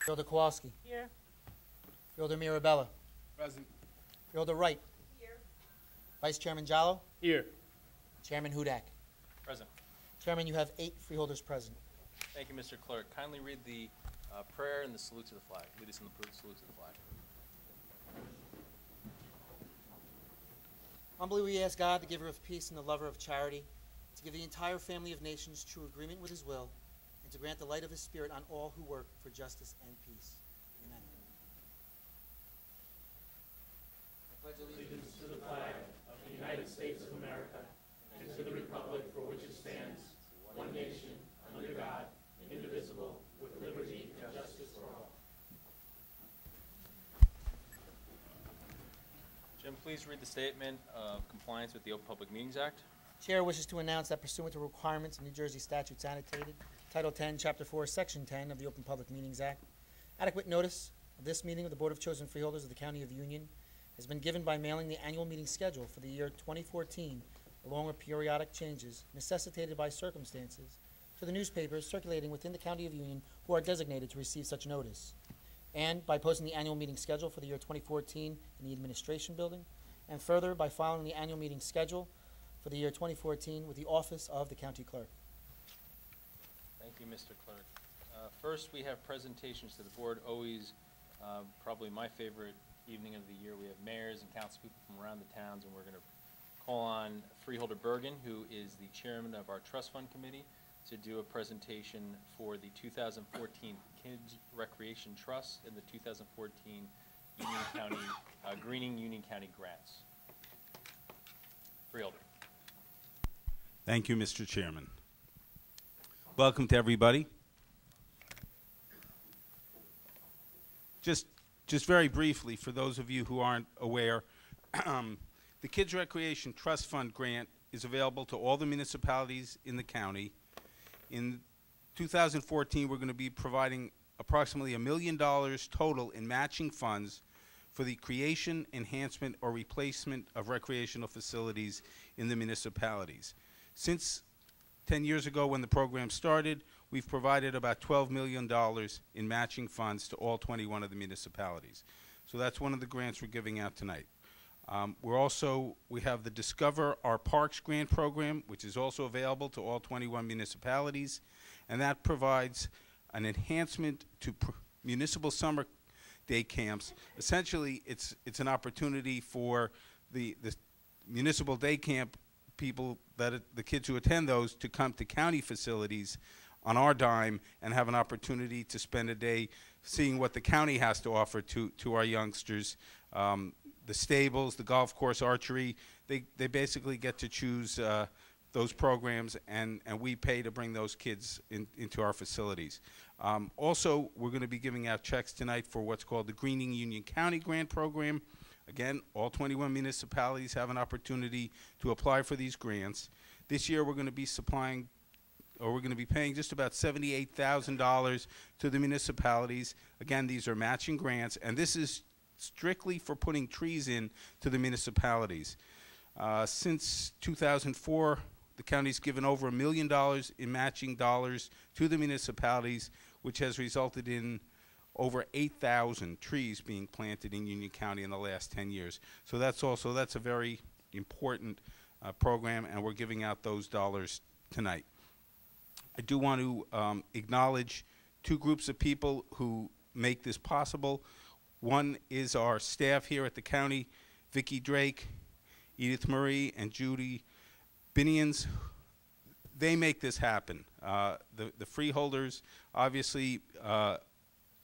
Fielder Kowalski. Here. Fielder Mirabella. Present. Fielder Wright. Here. Vice Chairman Jalloh. Here. Chairman Hudak. Present. Chairman, you have eight freeholders present. Thank you, Mr. Clerk. Kindly read the uh, prayer and the salute to the flag. Lead us in the salute to the flag. Humbly we ask God, the giver of peace and the lover of charity, to give the entire family of nations true agreement with his will, and to grant the light of his spirit on all who work for justice and peace. Amen. I pledge allegiance to the flag of the United States of America and to the republic for which it stands, one nation, under God, indivisible, with liberty and justice for all. Jim, please read the statement of compliance with the Open Public Meetings Act. Chair wishes to announce that pursuant to requirements of New Jersey statutes annotated, Title 10, Chapter 4, Section 10 of the Open Public Meetings Act, adequate notice of this meeting of the Board of Chosen Freeholders of the County of Union has been given by mailing the annual meeting schedule for the year 2014, along with periodic changes necessitated by circumstances, to the newspapers circulating within the County of Union who are designated to receive such notice, and by posting the annual meeting schedule for the year 2014 in the Administration Building, and further by filing the annual meeting schedule for the year 2014 with the Office of the County Clerk. You, Mr. Clerk. Uh, First, we have presentations to the board, always uh, probably my favorite evening of the year. We have mayors and council people from around the towns, and we're going to call on Freeholder Bergen, who is the chairman of our trust fund committee, to do a presentation for the 2014 Kids Recreation Trust and the 2014 Union County, uh, Greening Union County Grants. Freeholder. Thank you, Mr. Chairman. Welcome to everybody. Just, just very briefly, for those of you who aren't aware, um, the Kids Recreation Trust Fund grant is available to all the municipalities in the county. In 2014, we're going to be providing approximately a million dollars total in matching funds for the creation, enhancement, or replacement of recreational facilities in the municipalities. Since 10 years ago when the program started, we've provided about $12 million in matching funds to all 21 of the municipalities. So that's one of the grants we're giving out tonight. Um, we're also, we have the Discover Our Parks Grant Program, which is also available to all 21 municipalities, and that provides an enhancement to municipal summer day camps. Essentially, it's, it's an opportunity for the, the municipal day camp people that it, the kids who attend those to come to county facilities on our dime and have an opportunity to spend a day seeing what the county has to offer to, to our youngsters. Um, the stables, the golf course, archery, they, they basically get to choose uh, those programs, and, and we pay to bring those kids in, into our facilities. Um, also, we're going to be giving out checks tonight for what's called the Greening Union County Grant Program. Again, all 21 municipalities have an opportunity to apply for these grants. This year, we're going to be supplying, or we're going to be paying just about $78,000 to the municipalities. Again, these are matching grants, and this is strictly for putting trees in to the municipalities. Uh, since 2004, the county's given over a million dollars in matching dollars to the municipalities, which has resulted in over 8,000 trees being planted in Union County in the last 10 years. So that's also that's a very important uh, program, and we're giving out those dollars tonight. I do want to um, acknowledge two groups of people who make this possible. One is our staff here at the county, Vicki Drake, Edith Marie, and Judy Binions. They make this happen. Uh, the, the freeholders obviously uh,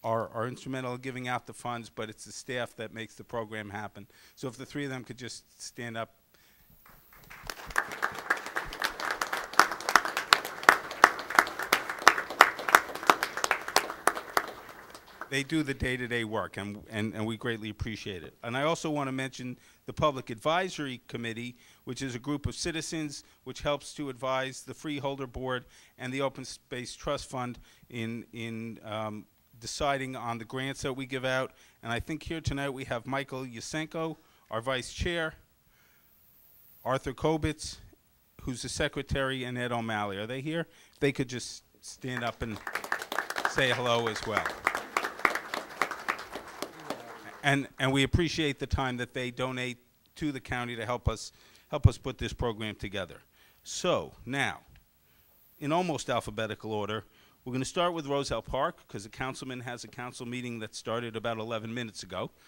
are, are instrumental in giving out the funds, but it's the staff that makes the program happen. So if the three of them could just stand up. They do the day-to-day work, and, and, and we greatly appreciate it. And I also want to mention the Public Advisory Committee, which is a group of citizens which helps to advise the Freeholder Board and the Open Space Trust Fund in, in um, deciding on the grants that we give out. And I think here tonight we have Michael Yasenko, our vice chair, Arthur Kobitz, who's the secretary, and Ed O'Malley. Are they here? They could just stand up and say hello as well. And, and we appreciate the time that they donate to the county to help us, help us put this program together. So, now, in almost alphabetical order, we're going to start with Roselle Park, because the councilman has a council meeting that started about 11 minutes ago.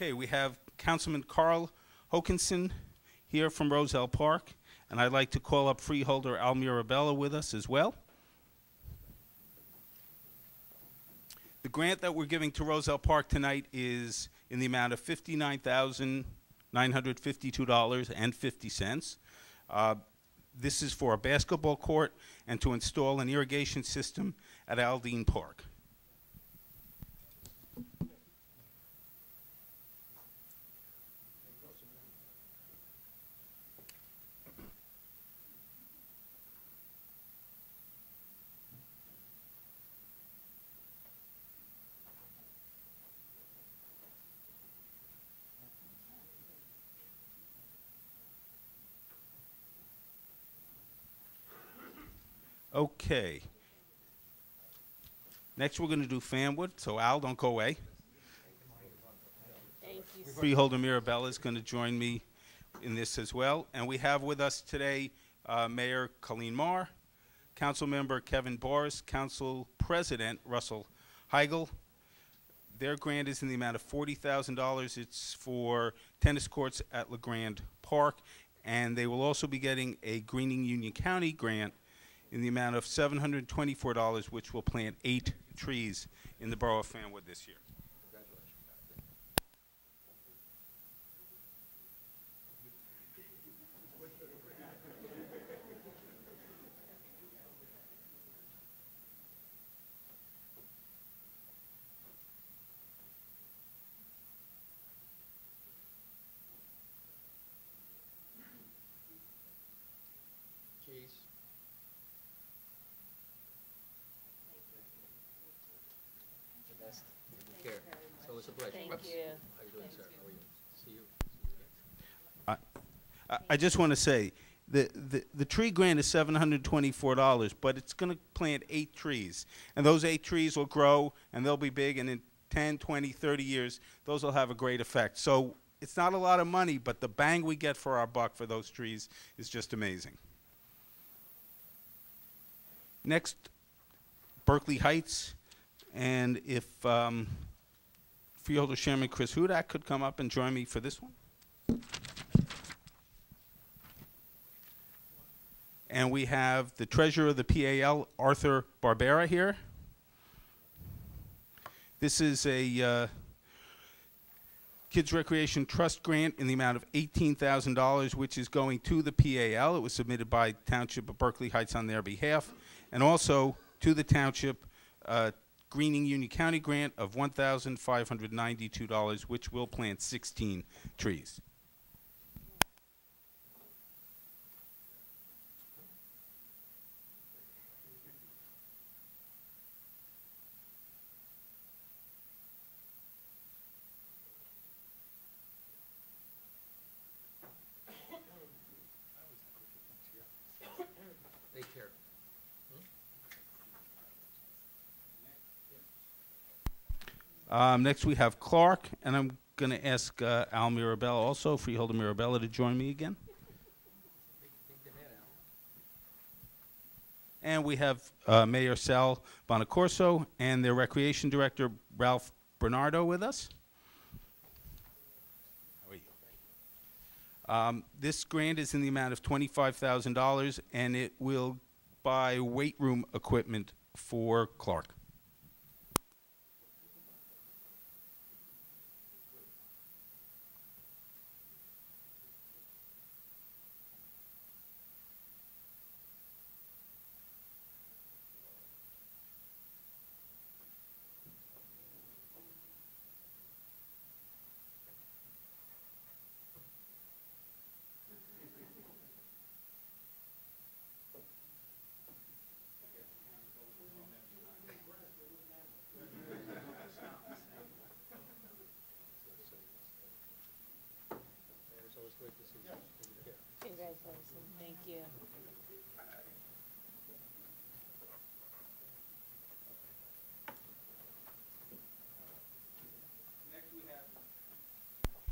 Okay, we have Councilman Carl Hokinson here from Roselle Park, and I'd like to call up freeholder Al Mirabella with us as well. The grant that we're giving to Roselle Park tonight is in the amount of $59,952.50. Uh, This is for a basketball court and to install an irrigation system at Aldine Park. Okay. Next, we're going to do Fanwood, so Al, don't go away. Thank you. Freeholder Mirabella is going to join me in this as well. And we have with us today uh, Mayor Colleen Mahr, Councilmember Kevin Boris, Council President Russell Heigel. Their grant is in the amount of $40,000. It's for tennis courts at LeGrand Park. And they will also be getting a Greening Union County grant in the amount of $724, which will plant eight trees in the borough of Fanwood this year. Keys. The best. Take care. It's always a pleasure. Thank Whoops. you. How you doing, sir? How are you? See you. I, just want to say, the, the, the tree grant is seven hundred twenty-four dollars, but it's gonna plant eight trees. And those eight trees will grow, and they'll be big, and in 10, 20, 30 years, those will have a great effect. So it's not a lot of money, but the bang we get for our buck for those trees is just amazing. Next, Berkeley Heights, and if um, Freeholder Chairman Chris Hudak could come up and join me for this one. And we have the treasurer of the PAL, Arthur Barbera, here. This is a uh, Kids Recreation Trust grant in the amount of $18,000, which is going to the PAL. It was submitted by Township of Berkeley Heights on their behalf, and also to the Township uh, Greening Union County grant of $1,592, which will plant 16 trees. Take care. Um, next, we have Clark, and I'm going to ask uh, Al Mirabella, also Freeholder Mirabella, to join me again. And we have uh, Mayor Sal Bonaccorso and their Recreation Director Ralph Bernardo with us. How are you? Um, this grant is in the amount of $25,000, and it will buy weight room equipment for Clark.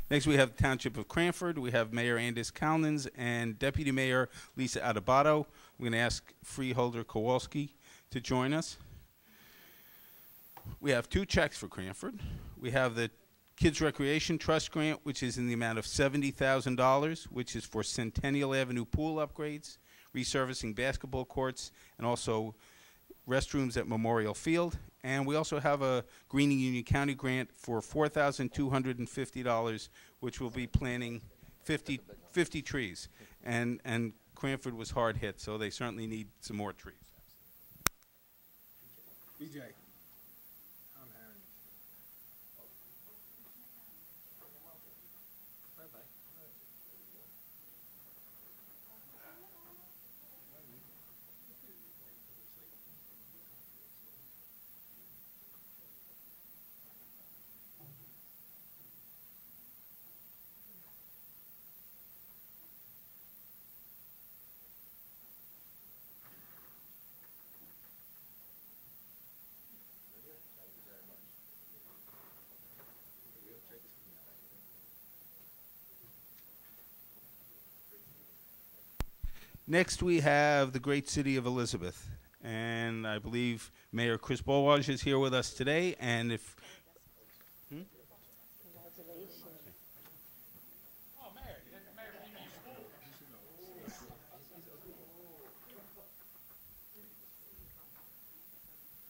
Next, we have the Township of Cranford. We have Mayor Andis Kalnins and Deputy Mayor Lisa Adubato. We're going to ask Freeholder Kowalski to join us. We have two checks for Cranford. We have the Kids Recreation Trust Grant, which is in the amount of $70,000, which is for Centennial Avenue pool upgrades, resurfacing basketball courts, and also restrooms at Memorial Field. And we also have a Greening Union County grant for $4,250, which will be planting 50, 50 trees. And, and Cranford was hard hit, so they certainly need some more trees. BJ. Next, we have the great city of Elizabeth. And I believe Mayor Chris Bollwage is here with us today. And if, Congratulations.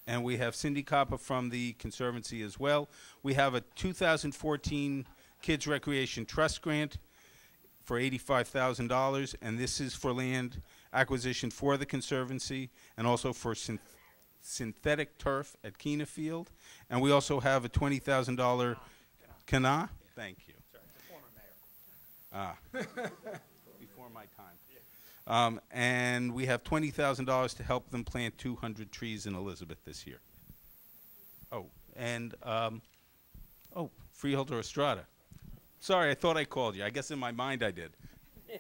and we have Cindy Coppa from the Conservancy as well. We have a 2014 Kids Recreation Trust Grant for $85,000, and this is for land acquisition for the Conservancy and also for synth- synthetic turf at Keena Field. And we also have a $20,000 Kana. Thank you. Ah, before my time. Um, and we have twenty thousand dollars to help them plant two hundred trees in Elizabeth this year. Oh, and um, oh, Freeholder Estrada. Sorry, I thought I called you. I guess in my mind I did.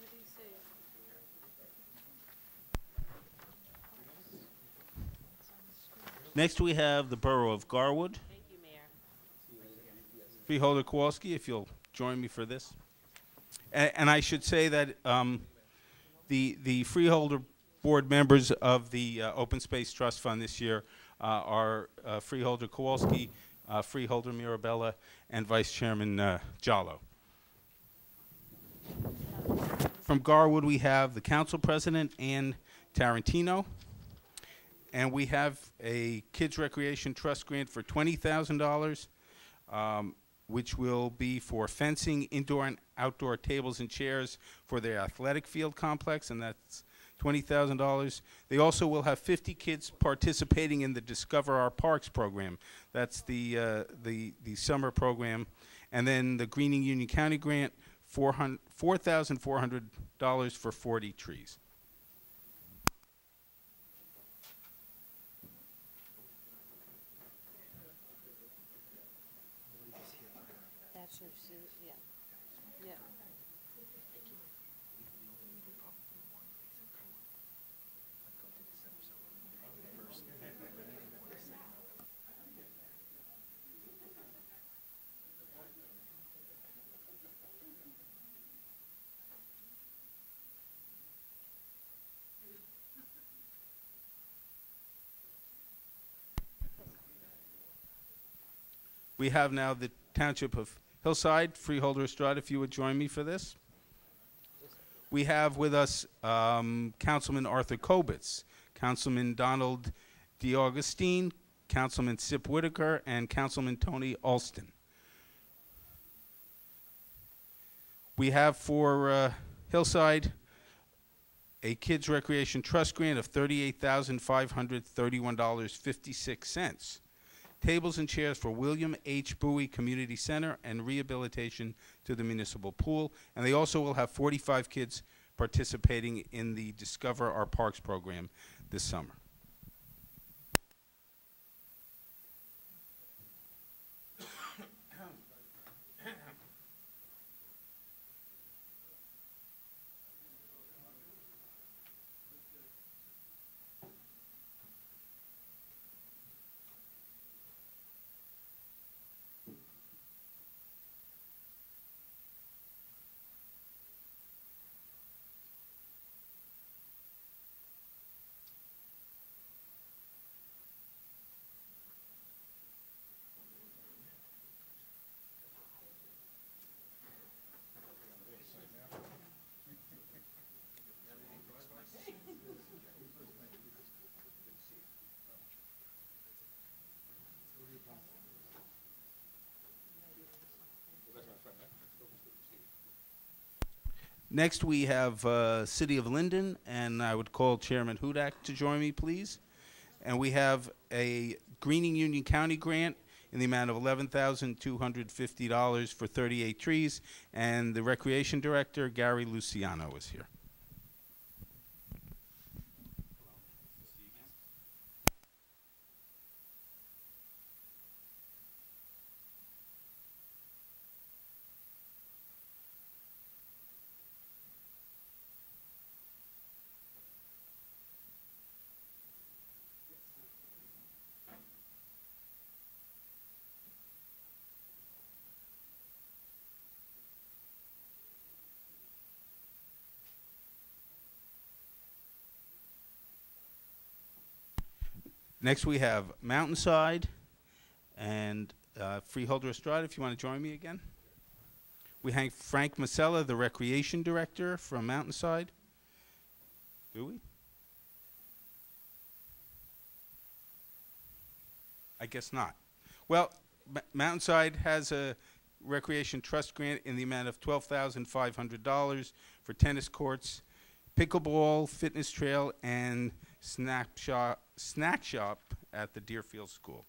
What do you say? Next, we have the Borough of Garwood. Thank you, Mayor. Freeholder Kowalski, if you'll join me for this. And, and I should say that um, the the freeholder board members of the uh, Open Space Trust Fund this year uh, are uh, Freeholder Kowalski, uh, Freeholder Mirabella, and Vice Chairman uh, Jalloh. From Garwood, we have the council president, Ann Tarantino. And we have a Kids Recreation Trust grant for $20,000 um, which will be for fencing, indoor and outdoor tables and chairs for their athletic field complex, and that's twenty thousand dollars. They also will have fifty kids participating in the Discover Our Parks program. That's the uh, the the summer program, and then the Greening Union County grant four hundred four thousand four hundred dollars for forty trees. That's her, she, yeah. Yeah. We have now the Township of Hillside, Freeholder Estrada, if you would join me for this. We have with us um, Councilman Arthur Kobitz, Councilman Donald DeAugustine, Councilman Sip Whitaker, and Councilman Tony Alston. We have for uh, Hillside a Kids Recreation Trust grant of $38,531.56. Tables and chairs for William H. Bowie Community Center and rehabilitation to the municipal pool. And they also will have 45 kids participating in the Discover Our Parks program this summer. Next, we have uh, City of Linden, and I would call Chairman Hudak to join me, please. And we have a Greening Union County grant in the amount of $11,250 for 38 trees, and the Recreation Director, Gary Luciano, is here. Next, we have Mountainside and uh, Freeholder Estrada, if you want to join me again. We have Frank Masella, the Recreation Director from Mountainside. Do we? I guess not. Well, M- Mountainside has a recreation trust grant in the amount of $12,500 for tennis courts, pickleball, fitness trail, and snack shop, snack shop at the Deerfield School.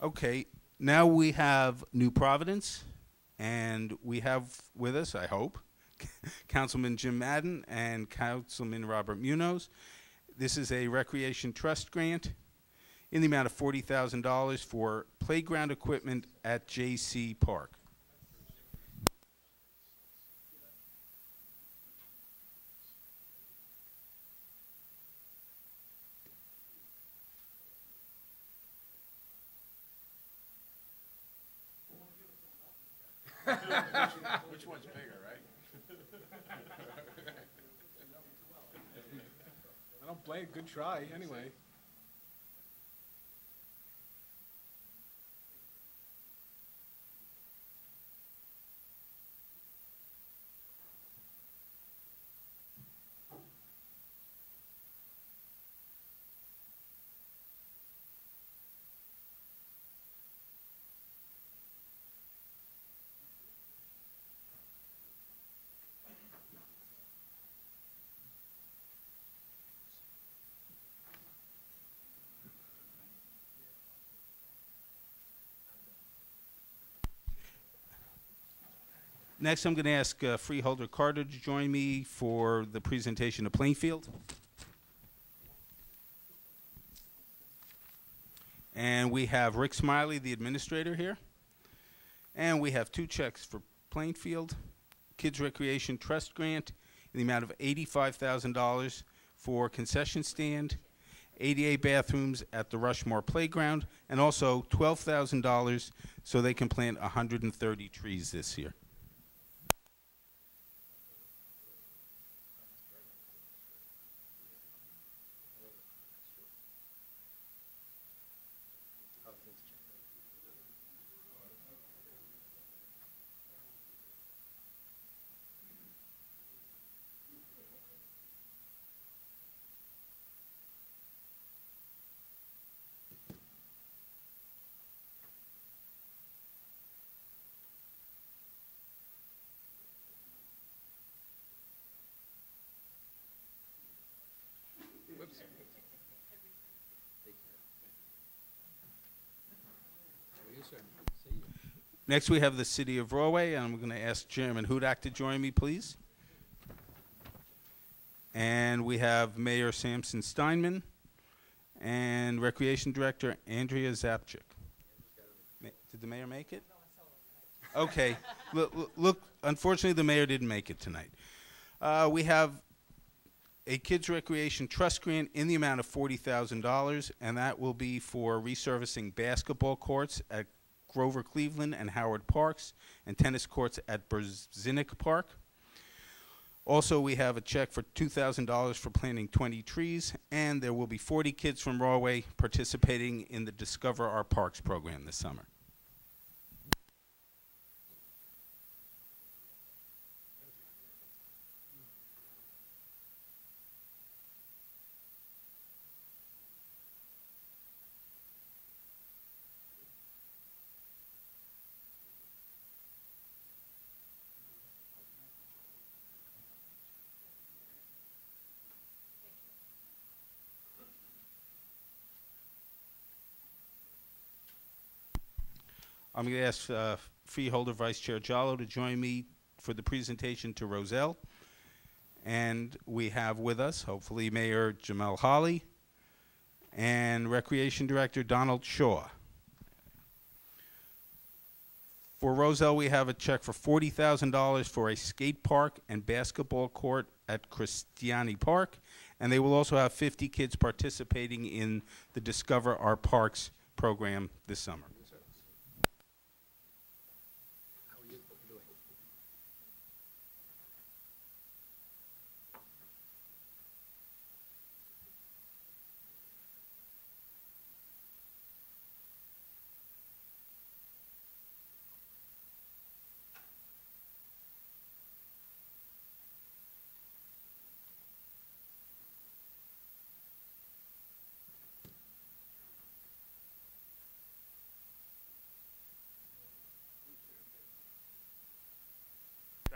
Okay, now we have New Providence, and we have with us, I hope, Councilman Jim Madden and Councilman Robert Munoz. This is a recreation trust grant in the amount of $40,000 for playground equipment at J.C. Park. One's bigger, right? I don't blame, good try, anyway. Next, I'm going to ask uh, Freeholder Carter to join me for the presentation of Plainfield. And we have Rick Smiley, the administrator, here. And we have two checks for Plainfield Kids Recreation Trust Grant in the amount of $85,000 for concession stand, ADA bathrooms at the Rushmore Playground, and also $12,000 so they can plant 130 trees this year. Next, we have the City of Rahway, and I'm going to ask Chairman Hudak to join me, please. And we have Mayor Samson Steinman and Recreation Director Andrea Zapchik. Did the mayor make it? Okay. Look, look- unfortunately, the mayor didn't make it tonight. Uh, we have a kids recreation trust grant in the amount of forty thousand dollars, and that will be for resurfacing basketball courts at Grover Cleveland and Howard Parks, and tennis courts at Berzinik Park. Also, we have a check for two thousand dollars for planting twenty trees, and there will be forty kids from Rahway participating in the Discover Our Parks program this summer. I'm going to ask uh, Freeholder Vice Chair Jalloh to join me for the presentation to Roselle. And we have with us, hopefully, Mayor Jamel Holley and Recreation Director Donald Shaw. For Roselle, we have a check for $40,000 for a skate park and basketball court at Christiani Park. And they will also have 50 kids participating in the Discover Our Parks program this summer. How are you doing?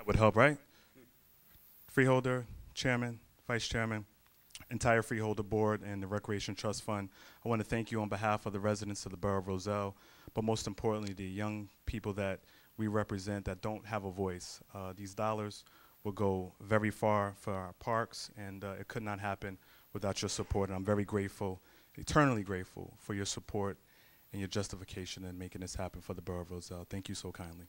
That would help, right? Freeholder, chairman, vice chairman, entire freeholder board, and the Recreation Trust Fund. I want to thank you on behalf of the residents of the borough of Roselle, but most importantly, the young people that we represent that don't have a voice. Uh, these dollars will go very far for our parks, and uh, it could not happen without your support. And I'm very grateful, eternally grateful, for your support and your justification in making this happen for the borough of Roselle. Thank you so kindly.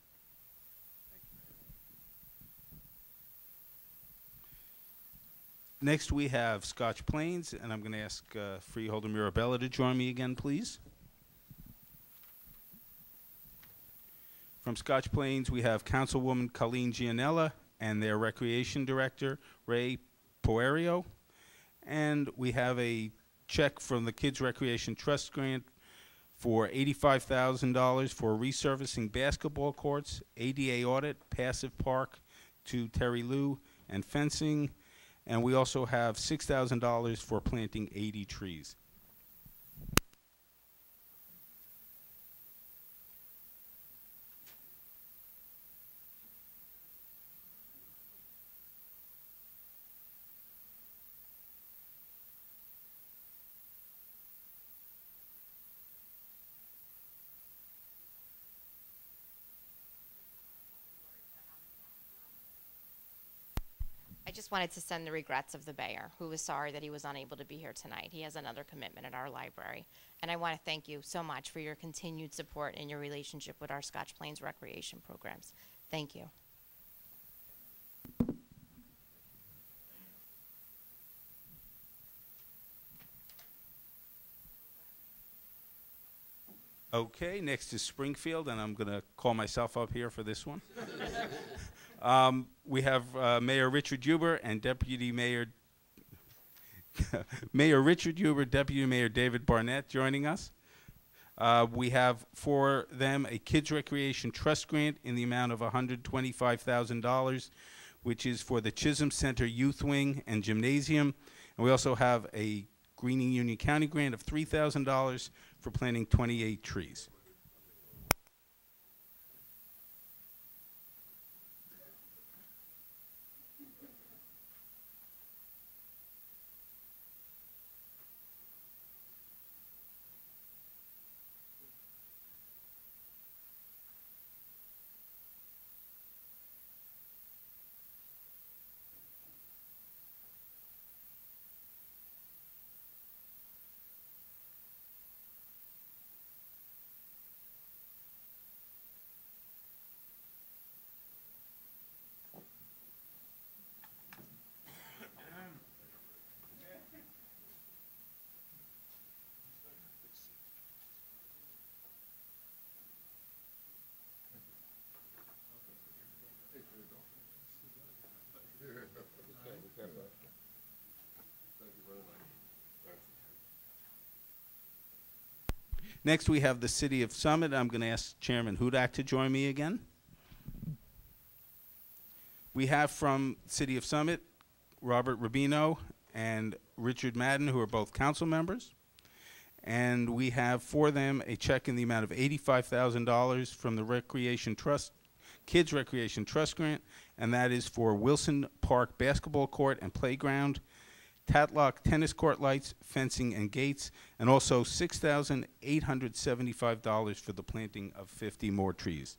Next, we have Scotch Plains, and I'm going to ask uh, Freeholder Mirabella to join me again, please. From Scotch Plains, we have Councilwoman Colleen Gianella and their Recreation Director, Ray Poerio. And we have a check from the Kids Recreation Trust Grant for $85,000 for resurfacing basketball courts, ADA audit, passive park to Terry Lou, and fencing. And we also have $6,000 for planting 80 trees. Wanted to send the regrets of the mayor, who was sorry that he was unable to be here tonight. He has another commitment at our library. And I want to thank you so much for your continued support and your relationship with our Scotch Plains recreation programs. Thank you. Okay, next is Springfield, and I'm going to call myself up here for this one. um, we have uh, Mayor Richard Huber and Deputy Mayor Mayor Richard Huber, Deputy Mayor David Barnett joining us. Uh, we have for them a Kids Recreation Trust Grant in the amount of $125,000, which is for the Chisholm Center Youth Wing and Gymnasium. And we also have a Greening Union County grant of $3,000 for planting 28 trees. Next, we have the City of Summit. I'm going to ask Chairman Hudak to join me again. We have from City of Summit, Robert Rubino and Richard Madden, who are both council members. And we have for them a check in the amount of $85,000 from the Recreation Trust, Kids Recreation Trust Grant, and that is for Wilson Park Basketball Court and Playground, Tatlock Tennis Court lights, fencing, and gates, and also $6,875 for the planting of 50 more trees.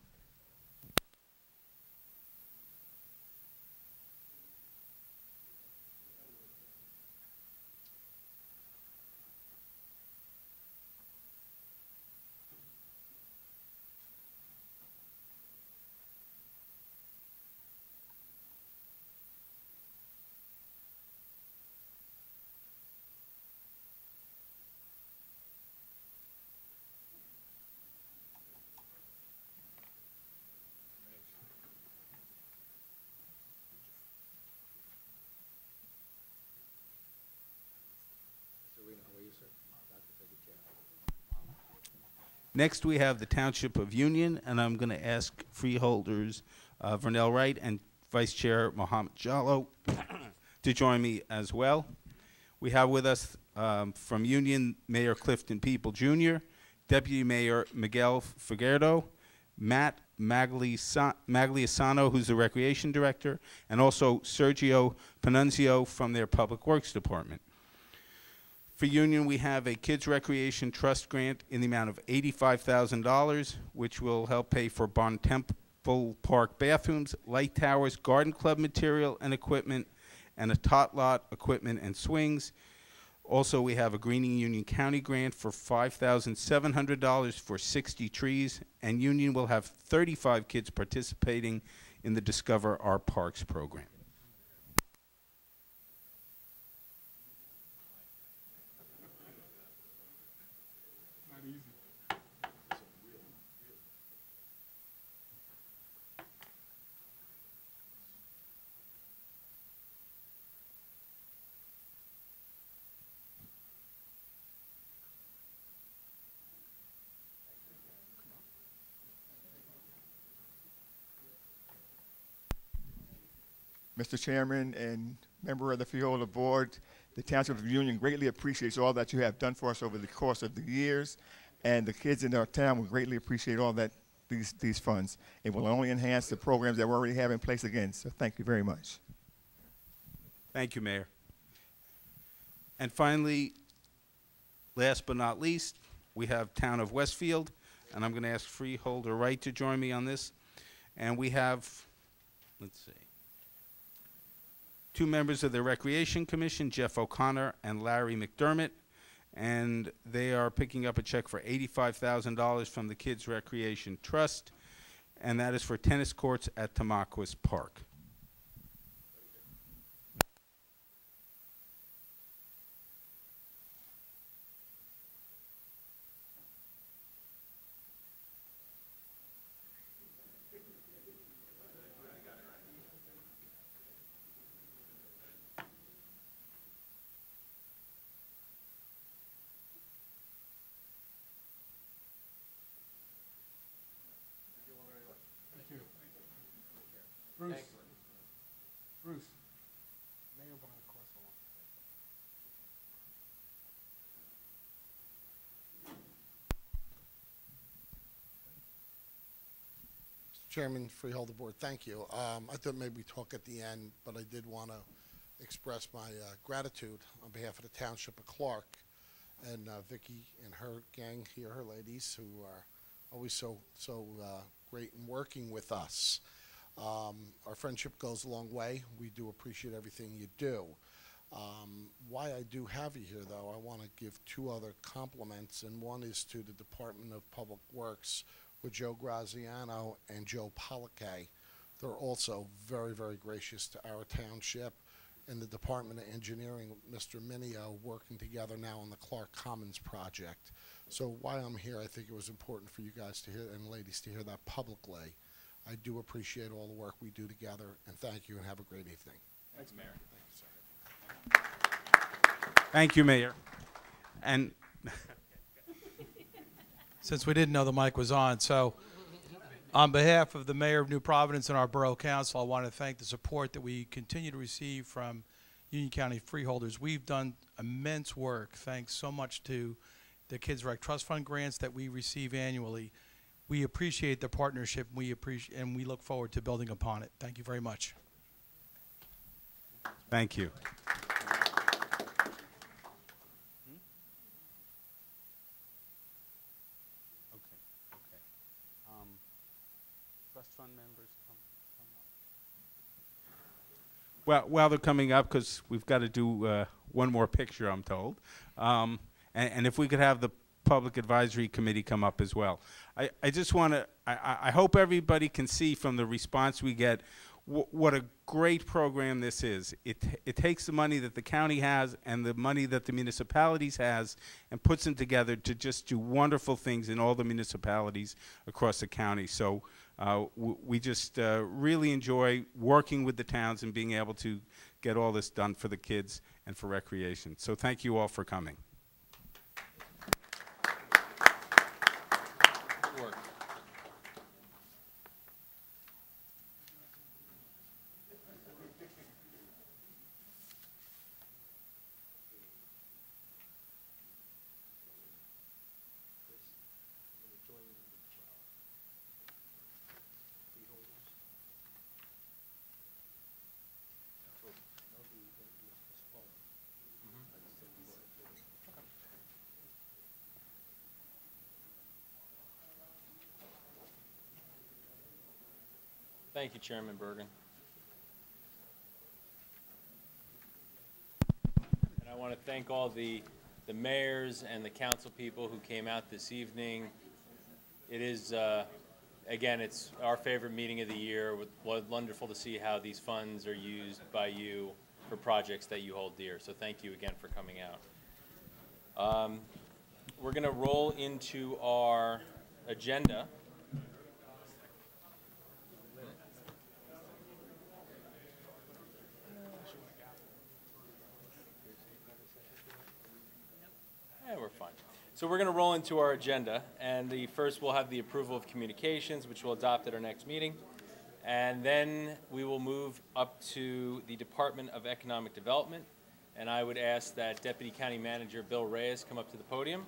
Mr. Reno, how are you, sir? Dr. Taking care. Next, we have the Township of Union, and I'm going to ask freeholders uh, Vernell Wright and Vice Chair Mohammed Jalloh to join me as well. We have with us um, from Union Mayor Clifton People Jr., Deputy Mayor Miguel Figueredo, Matt Magliasa- Magliasano, who's the Recreation Director, and also Sergio Panunzio from their Public Works Department. For Union, we have a Kids Recreation Trust grant in the amount of $85,000, which will help pay for Bon Temple Park bathrooms, light towers, garden club material and equipment, and a tot lot equipment and swings. Also, we have a Greening Union County grant for $5,700 for 60 trees, and Union will have 35 kids participating in the Discover Our Parks program. Mr. Chairman and member of the Freeholder Board, the Township of Union greatly appreciates all that you have done for us over the course of the years, and the kids in our town will greatly appreciate all that these these funds. It will only enhance the programs that we already have in place again. So thank you very much. Thank you, Mayor. And finally, last but not least, we have Town of Westfield, and I'm going to ask Freeholder Wright to join me on this. And we have, let's see, two members of the Recreation Commission, Jeff O'Connor and Larry McDermott, and they are picking up a check for $85,000 from the Kids Recreation Trust, and that is for tennis courts at Tamaques Park. Thank you. Bruce. Bruce. Mayor Bonaccorso wants to say something. Chairman, Freeholder Board, thank you. Um, I thought maybe we talk at the end, but I did want to express my uh, gratitude on behalf of the Township of Clark and uh, Vicky and her gang here, her ladies, who are always so, so uh, great in working with us. Um, Our friendship goes a long way. We do appreciate everything you do. Um, Why I do have you here, though, I want to give two other compliments, and one is to the Department of Public Works with Joe Graziano and Joe Polakay. They're also very, very gracious to our township and the Department of Engineering, Mr. Minio, working together now on the Clark Commons project. So while I'm here, I think it was important for you guys to hear, and ladies, to hear that publicly. I do appreciate all the work we do together, and thank you, and have a great evening. Thanks, Mayor. Thank you, Mayor. And since we didn't know the mic was on. So, on behalf of the mayor of New Providence and our borough council, I want to thank the support that we continue to receive from Union County freeholders. We've done immense work, thanks so much to the Kids Rec Trust Fund grants that we receive annually. We appreciate the partnership. We appreciate, and we look forward to building upon it. Thank you very much. Thank you. Okay, okay. Um, Fund members come, come up. Well, while they're coming up, because we've got to do uh, one more picture, I'm told. Um, and, and if we could have the Public Advisory Committee come up as well. I, I just want to, I, I- hope everybody can see from the response we get wh- what a great program this is. It, it takes the money that the county has and the money that the municipalities has and puts them together to just do wonderful things in all the municipalities across the county. So uh, we just uh, really enjoy working with the towns and being able to get all this done for the kids and for recreation. So thank you all for coming. Good work. Thank you, Chairman Bergen. And I want to thank all the, the mayors and the council people who came out this evening. It is, uh, again, it's our favorite meeting of the year. With- Wonderful to see how these funds are used by you for projects that you hold dear. So thank you again for coming out. Um, We're going to roll into our agenda. Yeah, we're fine. So we're going to roll into our agenda, and the first we'll have the approval of communications, which we'll adopt at our next meeting. And then we will move up to the Department of Economic Development. And I would ask that Deputy County Manager Bill Reyes come up to the podium.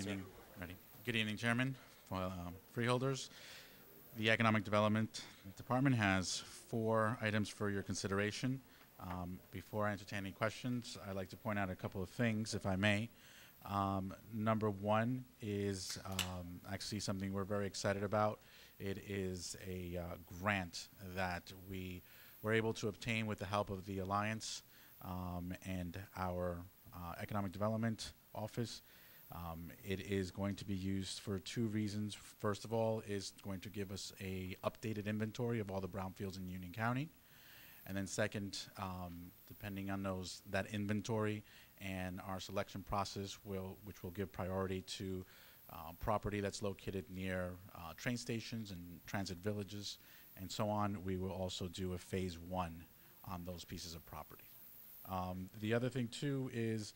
Sir. Evening. Ready. Good evening, Chairman, um, freeholders. The Economic Development Department has four items for your consideration. Um, Before I entertain any questions, I'd like to point out a couple of things, if I may. Um, Number one is um, actually something we're very excited about. It is a uh, grant that we were able to obtain with the help of the Alliance um, and our uh, Economic Development Office. Um, it is going to be used for two reasons. First of all, is going to give us a updated inventory of all the brownfields in Union County. And then second, um, depending on those, that inventory and our selection process will, which will give priority to uh, property that's located near uh, train stations and transit villages and so on, we will also do a phase one on those pieces of property. Um, the other thing too is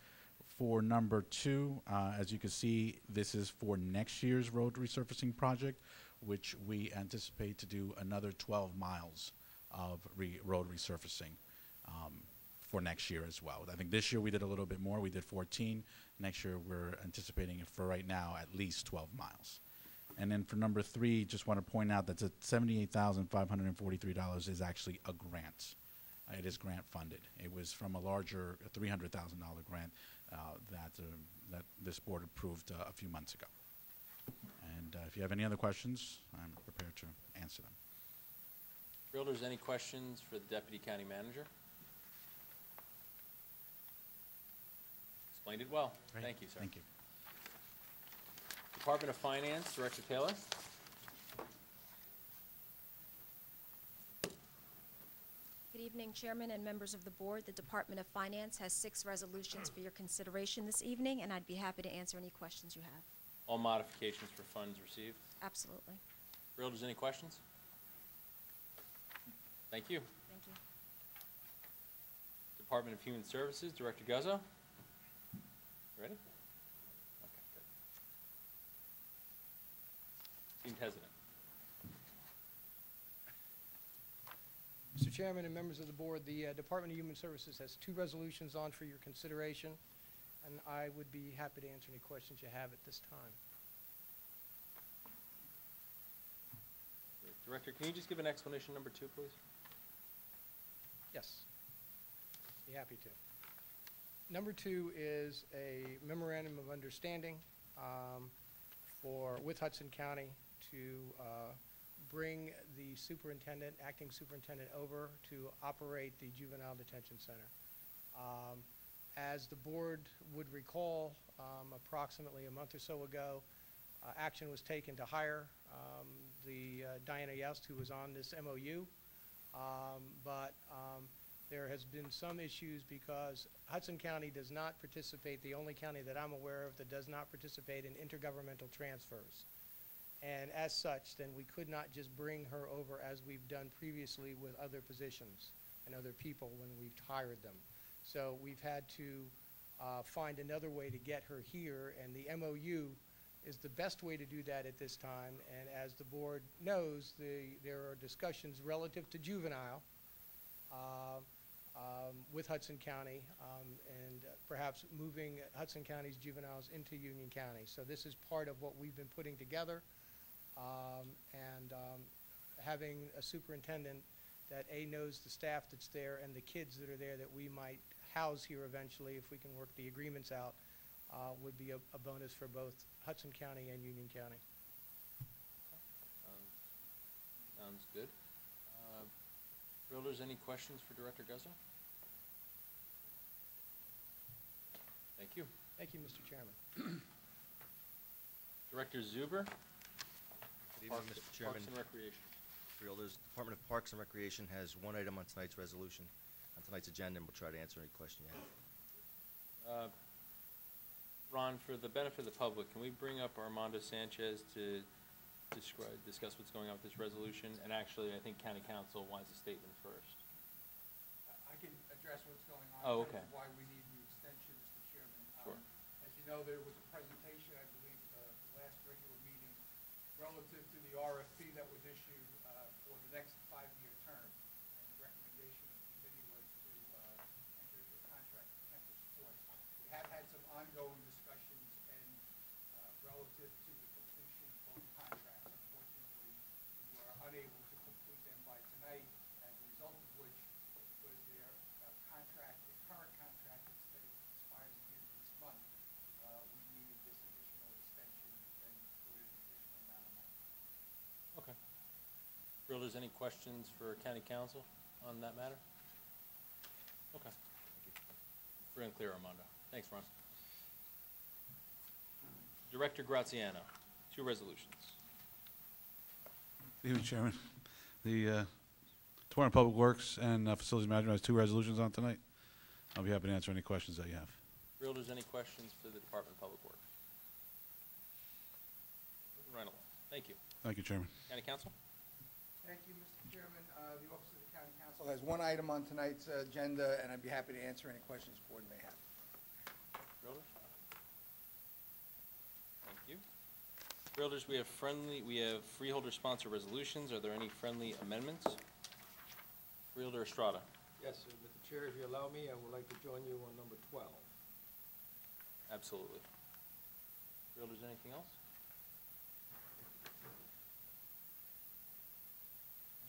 for number two, uh, as you can see, this is for next year's road resurfacing project, which we anticipate to do another 12 miles of re- road resurfacing um, for next year as well. I think this year we did a little bit more. We did 14. Next year we're anticipating for right now at least 12 miles. And then for number three, just want to point out that the $78,543 is actually a grant. It is grant funded. It was from a larger $300,000 grant that, uh, that this board approved uh, a few months ago. And uh, if you have any other questions, I'm prepared to answer them. Realtors, any questions for the Deputy County Manager? Explained it well. Great. Thank you, sir. Thank you. Department of Finance, Director Taylor? Good evening, Chairman and members of the board. The Department of Finance has six resolutions for your consideration this evening, and I'd be happy to answer any questions you have. All modifications for funds received. Absolutely. Realtors, any questions? Thank you. Thank you. Department of Human Services, Director Guzzo. Ready? Okay, good. Seemed hesitant. Mr. Chairman and members of the board, the uh, Department of Human Services has two resolutions on for your consideration, and I would be happy to answer any questions you have at this time. Director, can you just give an explanation number two, please? Yes. Be happy to. Number two is a memorandum of understanding um, for, with Hudson County to uh, bring the superintendent, acting superintendent over to operate the juvenile detention center. Um, As the board would recall, um, approximately a month or so ago, uh, action was taken to hire um, the uh, Diana Youst, who was on this MOU. Um, But um, there has been some issues because Hudson County does not participate, the only county that I'm aware of that does not participate in intergovernmental transfers. And as such, then we could not just bring her over as we've done previously with other positions and other people when we've hired them. So we've had to uh, find another way to get her here, and the MOU is the best way to do that at this time. And as the board knows, the, there are discussions relative to juvenile uh, um, with Hudson County um, and perhaps moving Hudson County's juveniles into Union County. So this is part of what we've been putting together. Um, and um, having a superintendent that A, knows the staff that's there and the kids that are there that we might house here eventually if we can work the agreements out, uh, would be a, a bonus for both Hudson County and Union County. Um, Sounds good. Uh, Builders, any questions for Director Guzzo? Thank you. Thank you, Mr. Chairman. Director Zuber? Good evening, Parks- Mr. Chairman. Parks and Recreation. Freeholders, Department of Parks and Recreation has one item on tonight's resolution, on tonight's agenda, and we'll try to answer any question you have. Uh, Ron, for the benefit of the public, can we bring up Armando Sanchez to describe, discuss what's going on with this resolution? And actually, I think county counsel wants a statement first. I can address what's going on. Oh, in terms okay. of Why we need the extension, Mr. Chairman. Sure. Um, As you know, there was a presentation, I believe, uh, the last regular meeting, relative to the RFP that was issued uh, for the next five-year term. And the recommendation of the committee was to uh, enter into a contract with Kemper Sports. We have had some ongoing discussions and uh, relative to the completion of both contracts. Unfortunately, we were unable to complete them by tonight, as a result of which, because their uh, contract, the current contract extends, expires at the end of this month, uh, we needed this additional extension and put in an additional amount of money. Okay. Builders, any questions for county counsel on that matter? Okay. thank Free and clear, Armando. Thanks, Ron. Director Graziano, two resolutions. Good evening, Chairman. The uh, Department of Public Works and uh, Facilities Management has two resolutions on tonight. I'll be happy to answer any questions that you have. Builders, any questions for the Department of Public Works? Right along. Thank you. Thank you, Chairman. County counsel? Thank you, Mr. Chairman. Uh, The Office of the County Counsel has one item on tonight's agenda, and I'd be happy to answer any questions the board may have. Builders? Thank you. Builders, we have friendly, we have freeholder sponsor resolutions. Are there any friendly amendments? Freeholder Estrada. Yes, sir. Mr. Chair, if you allow me, I would like to join you on number twelve. Absolutely. Builders, anything else?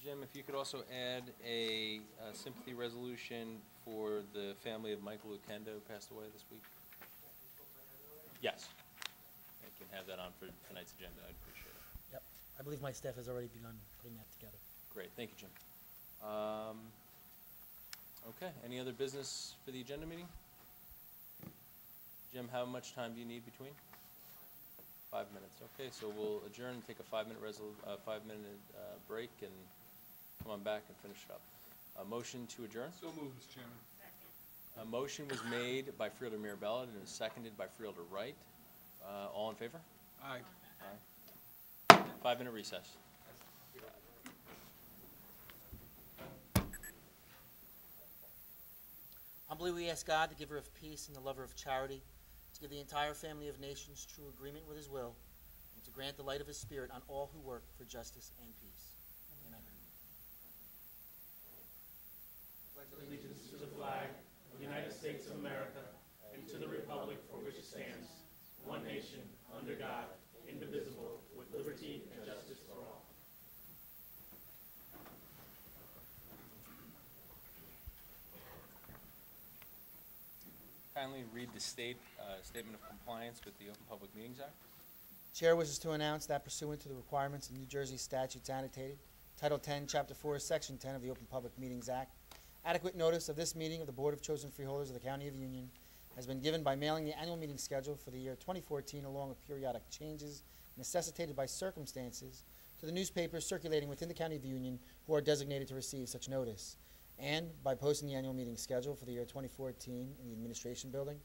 Jim, if you could also add a uh, sympathy resolution for the family of Michael Lukendo who passed away this week? Yes. I can have that on for tonight's agenda. I'd appreciate it. Yep. I believe my staff has already begun putting that together. Great, thank you, Jim. Um, Okay, any other business for the agenda meeting? Jim, how much time do you need between? Five minutes, okay, so we'll adjourn and take a five-minute uh, five-minute, uh, break and come on back and finish it up. A motion to adjourn? So moved, Mr. Chairman. A motion was made by Freeholder Mirabella and was seconded by Freeholder Wright. Uh, all in favor? Aye. Aye. Five-minute recess. Humbly we ask God, the giver of peace and the lover of charity, to give the entire family of nations true agreement with his will, and to grant the light of his spirit on all who work for justice and peace. Flag of the United States of America and to the republic for which it stands, one nation, under God, indivisible, with liberty and justice for all. Kindly read the state, uh, statement of compliance with the Open Public Meetings Act. Chair wishes to announce that pursuant to the requirements of New Jersey statutes annotated, Title 10, Chapter 4, Section 10 of the Open Public Meetings Act, adequate notice of this meeting of the Board of Chosen Freeholders of the County of Union has been given by mailing the annual meeting schedule for the year 2014 along with periodic changes necessitated by circumstances to the newspapers circulating within the County of Union who are designated to receive such notice, and by posting the annual meeting schedule for the year 2014 in the Administration Building,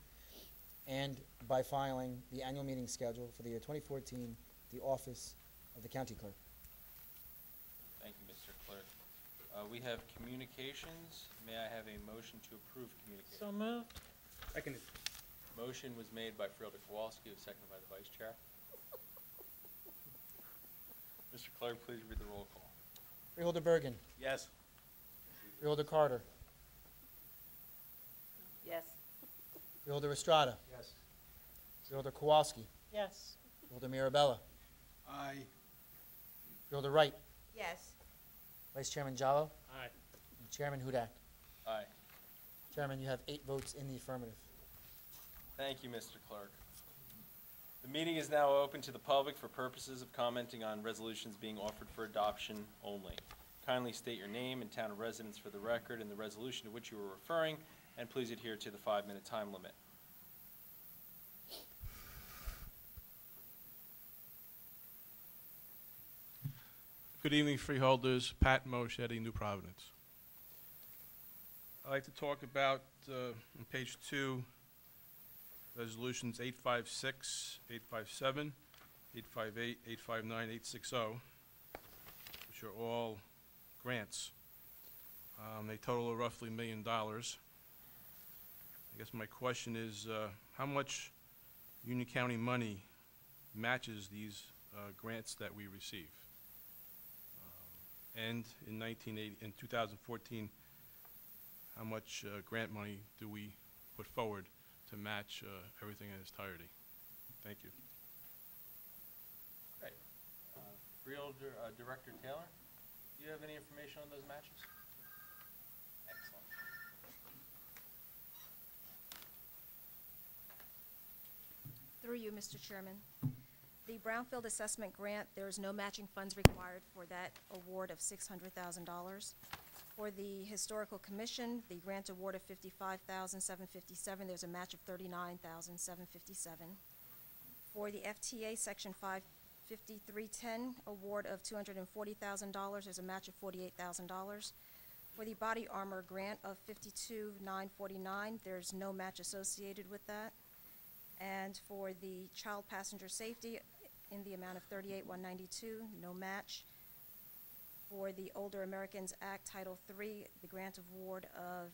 and by filing the annual meeting schedule for the year 2014, the office of the county clerk. Thank you, Mr. Clerk. Uh, We have communications. May I have a motion to approve communications? So moved. Seconded. Motion was made by Freeholder Kowalski, seconded by the Vice Chair. Mr. Clerk, please read the roll call. Freeholder Bergen. Yes. Freeholder Carter. Yes. Freeholder Estrada. Yes. Freeholder Kowalski. Yes. Freeholder Mirabella. Aye. Freeholder Wright. Yes. Vice Chairman Jalloh. Aye. And Chairman Hudak. Aye. Chairman, you have eight votes in the affirmative. Thank you, Mr. Clerk. The meeting is now open to the public for purposes of commenting on resolutions being offered for adoption only. Kindly state your name and town of residence for the record and the resolution to which you are referring, and please adhere to the five-minute time limit. Good evening, freeholders. Pat Moschetti, New Providence. I'd like to talk about, uh, on page two, resolutions 856, 857, 858, 859, 860, which are all grants. Um, They total roughly a million dollars. I guess my question is, uh, how much Union County money matches these uh, grants that we receive? And in 1980, in 2014, how much uh, grant money do we put forward to match uh, everything in its entirety? Thank you. Great. Uh, Freeholder, uh, Director Taylor, do you have any information on those matches? Excellent. Through you, Mr. Chairman. The Brownfield Assessment Grant, there is no matching funds required for that award of $600,000. For the Historical Commission, the grant award of 55,757, there's a match of 39,757. For the FTA Section 55310 award of $240,000, there's a match of $48,000. For the Body Armor Grant of $52,949, there's no match associated with that. And for the child passenger safety, in the amount of thirty-eight, one ninety-two, no match. For the Older Americans Act Title III, the grant award of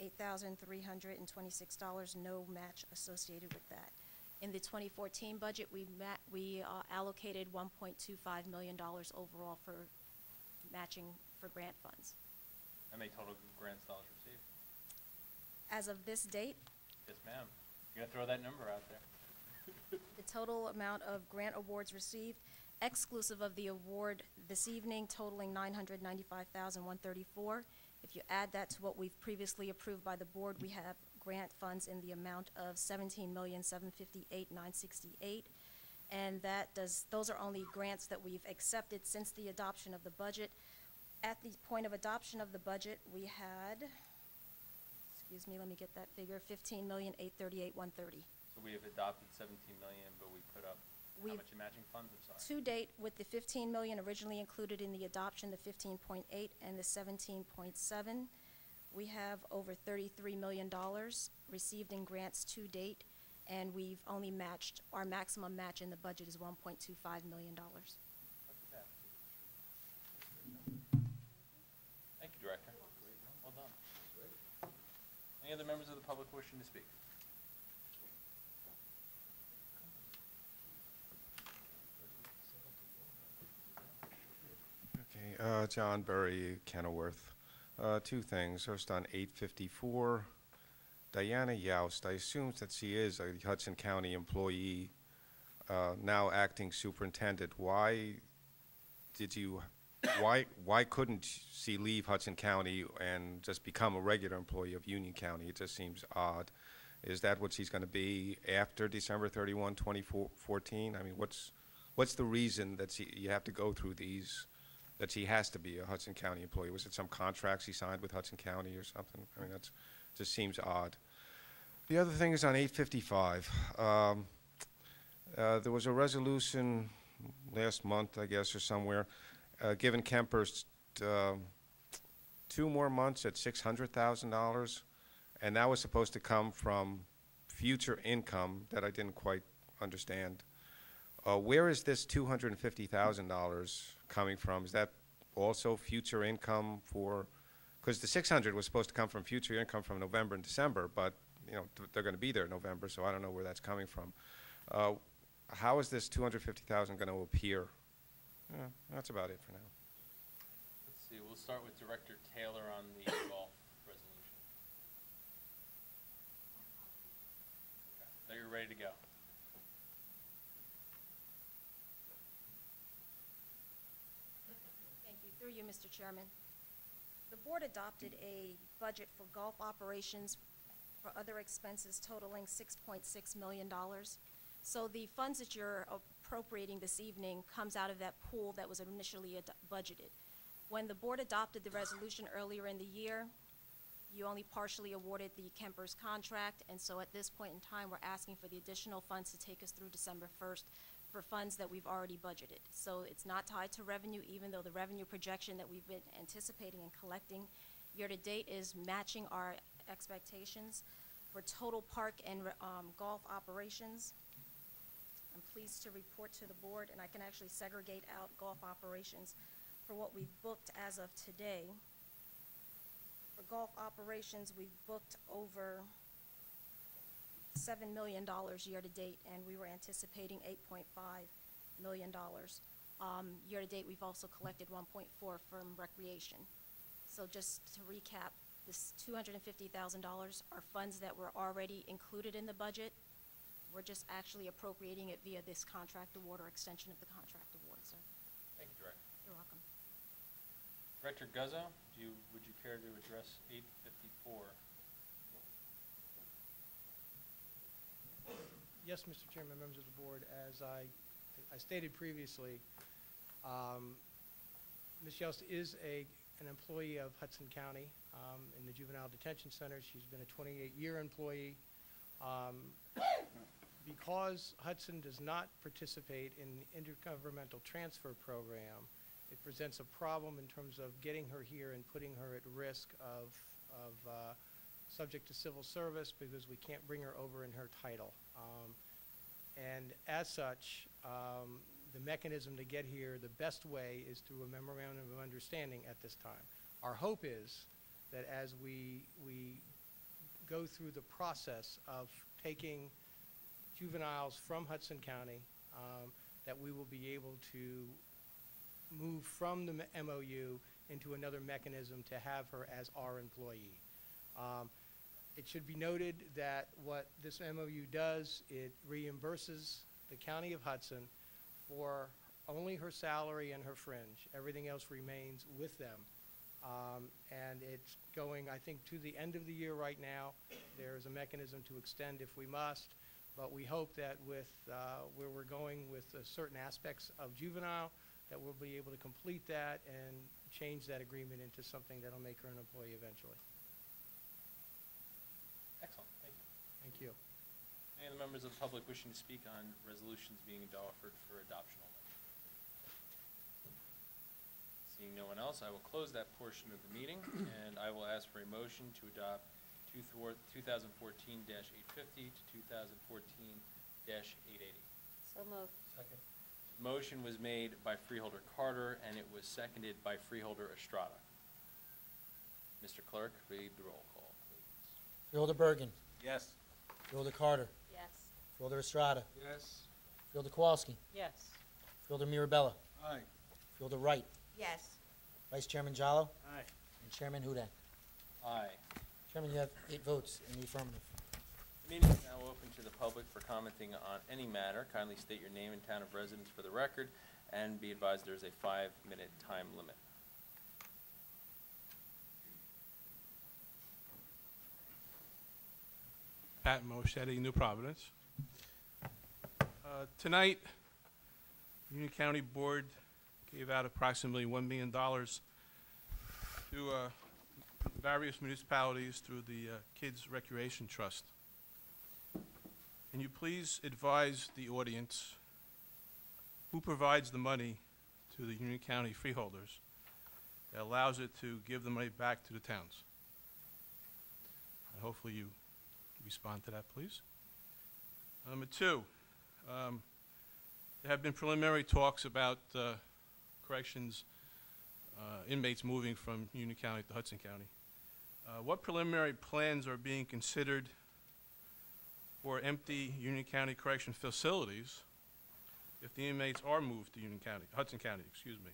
eight thousand, three hundred and twenty-six dollars, no match associated with that. In the twenty fourteen budget, we we uh, allocated one point two five million dollars overall for matching for grant funds. How many total grants dollars received? As of this date, Yes, ma'am. You're gonna throw that number out there? The total amount of grant awards received, exclusive of the award this evening, totaling 995134 If you add that to what we've previously approved by the board, we have grant funds in the amount of $17,758,968. And that does, those are only grants that we've accepted since the adoption of the budget. At the point of adoption of the budget, we had, excuse me, let me get that figure, 15,838,130 we have adopted seventeen million, but we put up, how We've- much in matching funds, I'm sorry? To date, with the fifteen million originally included in the adoption, the fifteen point eight and the seventeen point seven, we have over thirty-three million dollars received in grants to date, and we've only matched, our maximum match in the budget is one point two five million dollars. Thank you, Director. Well done. Any other members of the public wishing to speak? Okay, uh, John Burry, Kenilworth. Uh, two things. First on eight fifty-four, Diana Youst, I assume that she is a Hudson County employee, uh, now acting superintendent. Why did you, why, why couldn't she leave Hudson County and just become a regular employee of Union County? It just seems odd. Is that what she's gonna be after December 31, 2014? I mean, what's, what's the reason that she, you have to go through these, that she has to be a Hudson County employee? Was it some contracts she signed with Hudson County or something? I mean, that's, just seems odd. The other thing is on 855. Um, uh, there was a resolution last month, I guess, or somewhere, uh, giving Kemper's um two more months at $600,000, and that was supposed to come from future income that I didn't quite understand. Uh, where is this $250,000 coming from? Is that also future income for, because the 600 was supposed to come from future income from November and December, but, you know, th- they're going to be there in November, so I don't know where that's coming from. Uh, How is this 250,000 going to appear? Yeah, That's about it for now. Let's see, we'll start with Director Taylor on the golf resolution. Okay, Now you're ready to go. Thank you. Through you, Mr. Chairman. The board adopted a budget for golf operations for other expenses totaling $6.6 million. So the funds that you're appropriating this evening comes out of that pool that was initially budgeted. When the board adopted the resolution earlier in the year, you only partially awarded the Kemper's contract, and so at this point in time, we're asking for the additional funds to take us through December 1st for funds that we've already budgeted. So it's not tied to revenue, even though the revenue projection that we've been anticipating and collecting year-to-date is matching our expectations for total park and um, golf operations. I'm pleased to report to the board, and I can actually segregate out golf operations for what we've booked as of today. For golf operations, we've booked over $7 million year-to-date, and we were anticipating $8.5 million. Um, year-to-date, we've also collected 1.4 from recreation. So just to recap, this $250,000 are funds that were already included in the budget. We're just actually appropriating it via this contract award or extension of the contract award, sir. Thank you, Director. You're welcome. Director Guzzo, do you, would you care to address 854? Yes, Mr. Chairman, members of the board, as I, I stated previously, um, Ms. Yost is a, an employee of Hudson County um, in the Juvenile Detention Center. She's been a 28-year employee. Um, Because Hudson does not participate in the intergovernmental transfer program, it presents a problem in terms of getting her here and putting her at risk of, of uh, subject to civil service because we can't bring her over in her title. Um, And as such, um, the mechanism to get here, the best way is through a memorandum of understanding at this time. Our hope is that as we, we go through the process of taking juveniles from Hudson County, um, that we will be able to move from the MOU into another mechanism to have her as our employee. Um, It should be noted that what this MOU does, it reimburses the county of Hudson for only her salary and her fringe. Everything else remains with them. Um, And it's going, I think, to the end of the year right now. There's a mechanism to extend if we must, but we hope that with, uh, where we're going with uh, certain aspects of juvenile, that we'll be able to complete that and change that agreement into something that'll make her an employee eventually. Excellent, thank you. Any other members of the public wishing to speak on resolutions being offered for adoption only? Seeing no one else, I will close that portion of the meeting, and I will ask for a motion to adopt two 2014-850 to 2014-880. So moved. Second. Motion was made by Freeholder Carter, and it was seconded by Freeholder Estrada. Mr. Clerk, read the roll call, please. Freeholder Bergen. Yes. Freeholder Carter. Yes. Fielder Estrada. Yes. Fielder Kowalski. Yes. Fielder Mirabella. Aye. Fielder Wright. Yes. Vice Chairman Jalloh. Aye. And Chairman Hudak. Aye. Chairman, you have eight votes in the affirmative. The Meeting is now open to the public for commenting on any matter. Kindly state your name and town of residence for the record, and be advised there's a five-minute time limit. Pat Moschetti, New Providence. Uh, Tonight, Union County Board gave out approximately $1 million to uh, various municipalities through the uh, Kids Recreation Trust. Can you please advise the audience who provides the money to the Union County freeholders that allows it to give the money back to the towns? And hopefully you respond to that, please. Number two, um, there have been preliminary talks about uh, corrections uh, inmates moving from Union County to Hudson County. Uh, What preliminary plans are being considered for empty Union County correction facilities if the inmates are moved to Union County, Hudson County, excuse me?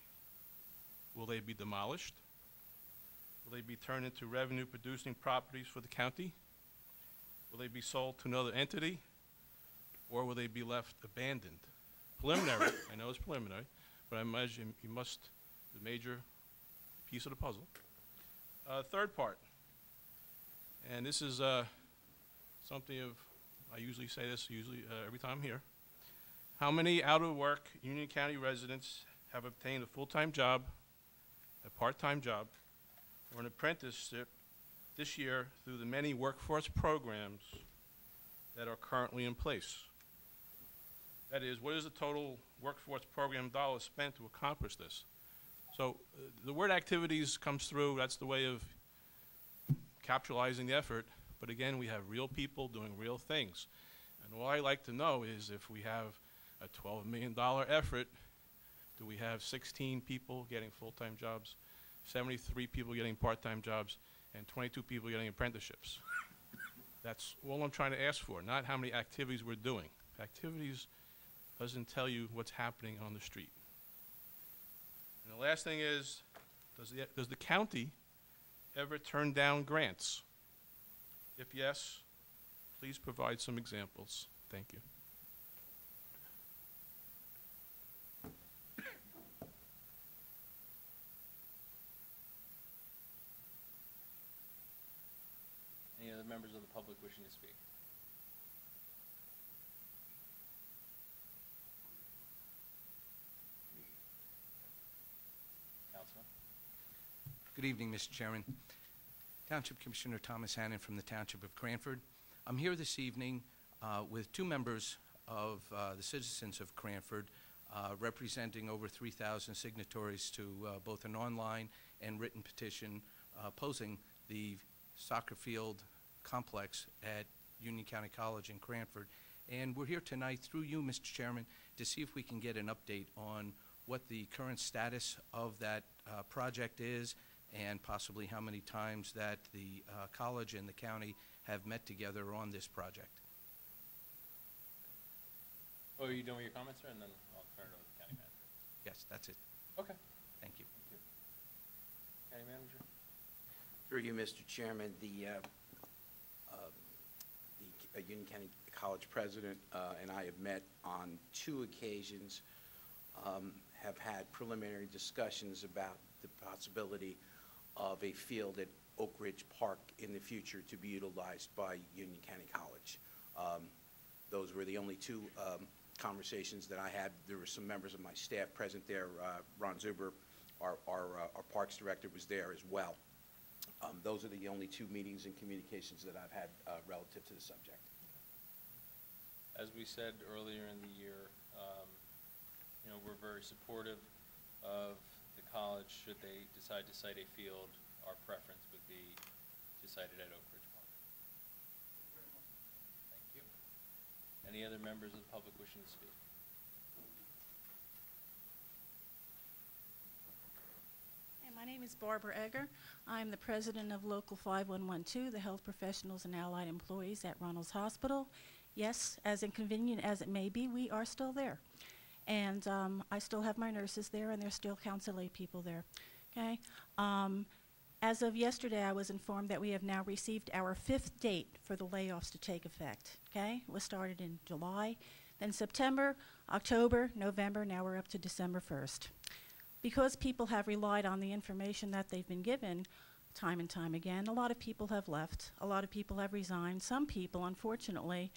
Will they be demolished? Will they be turned into revenue-producing properties for the county? Will they be sold to another entity, or will they be left abandoned? Preliminary, I know it's preliminary, but I imagine you must, the major piece of the puzzle. Uh, third part, and this is, uh, something of, I usually say this usually, uh, every time I'm here. How many out-of-work Union County residents have obtained a full-time job, a part-time job, or an apprenticeship this year through the many workforce programs that are currently in place. That is, what is the total workforce program dollars spent to accomplish this? So uh, the word activities comes through, that's the way of capitalizing the effort, but again, we have real people doing real things. And all I like to know is if we have a $12 million effort, do we have 16 people getting full-time jobs, 73 people getting part-time jobs, and 22 people getting apprenticeships. That's all I'm trying to ask for, not how many activities we're doing. Activities doesn't tell you what's happening on the street. And the last thing is, does the, does the county ever turn down grants? If yes, please provide some examples. Thank you. Any other members of Councilman? Good evening, Mr. Chairman. Township Commissioner Thomas Hannen from the Township of Cranford. I'm here this evening uh, with two members of uh, the citizens of Cranford, uh, representing over 3,000 signatories to uh, both an online and written petition uh, opposing the soccer field complex at Union County College in Cranford. And we're here tonight, through you, Mr. Chairman, to see if we can get an update on what the current status of that uh, project is and possibly how many times that the uh, college and the county have met together on this project. Oh, are you done with your comments, sir? And then I'll turn it over to the county manager. Yes, that's it. Okay. Thank you. Thank you. County manager? Through you, Mr. Chairman, the, uh, uh, the uh, Union County College president uh, and I have met on two occasions, um, have had preliminary discussions about the possibility of a field at Oak Ridge Park in the future to be utilized by Union County College. Um, Those were the only two um, conversations that I had. There were some members of my staff present there. Uh, Ron Zuber, our, our, uh, our Parks Director, was there as well. Um, Those are the only two meetings and communications that I've had uh, relative to the subject. As we said earlier in the year, um, you know, we're very supportive of the college. Should they decide to site a field, our preference would be to site it at Oak Ridge Park. Thank you. Any other members of the public wishing to speak? My name is Barbara Egger. I'm the president of Local 5112, the Health Professionals and Allied Employees at Runnells Hospital. Yes, as inconvenient as it may be, we are still there. And um, I still have my nurses there, and there's still council aid people there. Okay? Um, as of yesterday, I was informed that we have now received our fifth date for the layoffs to take effect. Okay? It was started in July, then September, October, November, now we're up to December 1st. Because people have relied on the information that they've been given time and time again, a lot of people have left, a lot of people have resigned. Some people, unfortunately,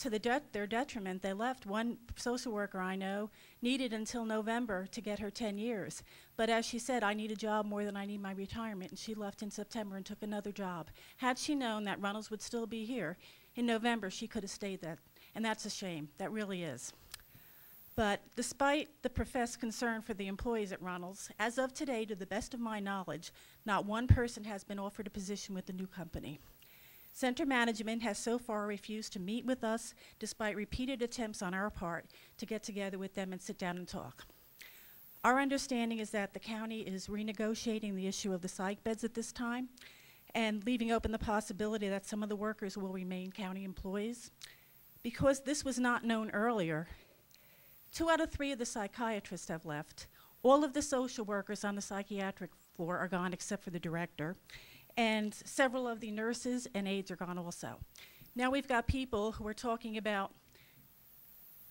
to the their detriment, they left. One social worker I know needed until November to get her 10 years. But as she said, I need a job more than I need my retirement, and she left in September and took another job. Had she known that Runnells would still be here in November, she could have stayed that. And that's a shame. That really is. But despite the professed concern for the employees at Runnells, as of today, to the best of my knowledge, not one person has been offered a position with the new company. Center management has so far refused to meet with us despite repeated attempts on our part to get together with them and sit down and talk. Our understanding is that the county is renegotiating the issue of the psych beds at this time and leaving open the possibility that some of the workers will remain county employees. Because this was not known earlier, two out of three of the psychiatrists have left. All of the social workers on the psychiatric floor are gone except for the director and several of the nurses and aides are gone also. Now we've got people who are talking about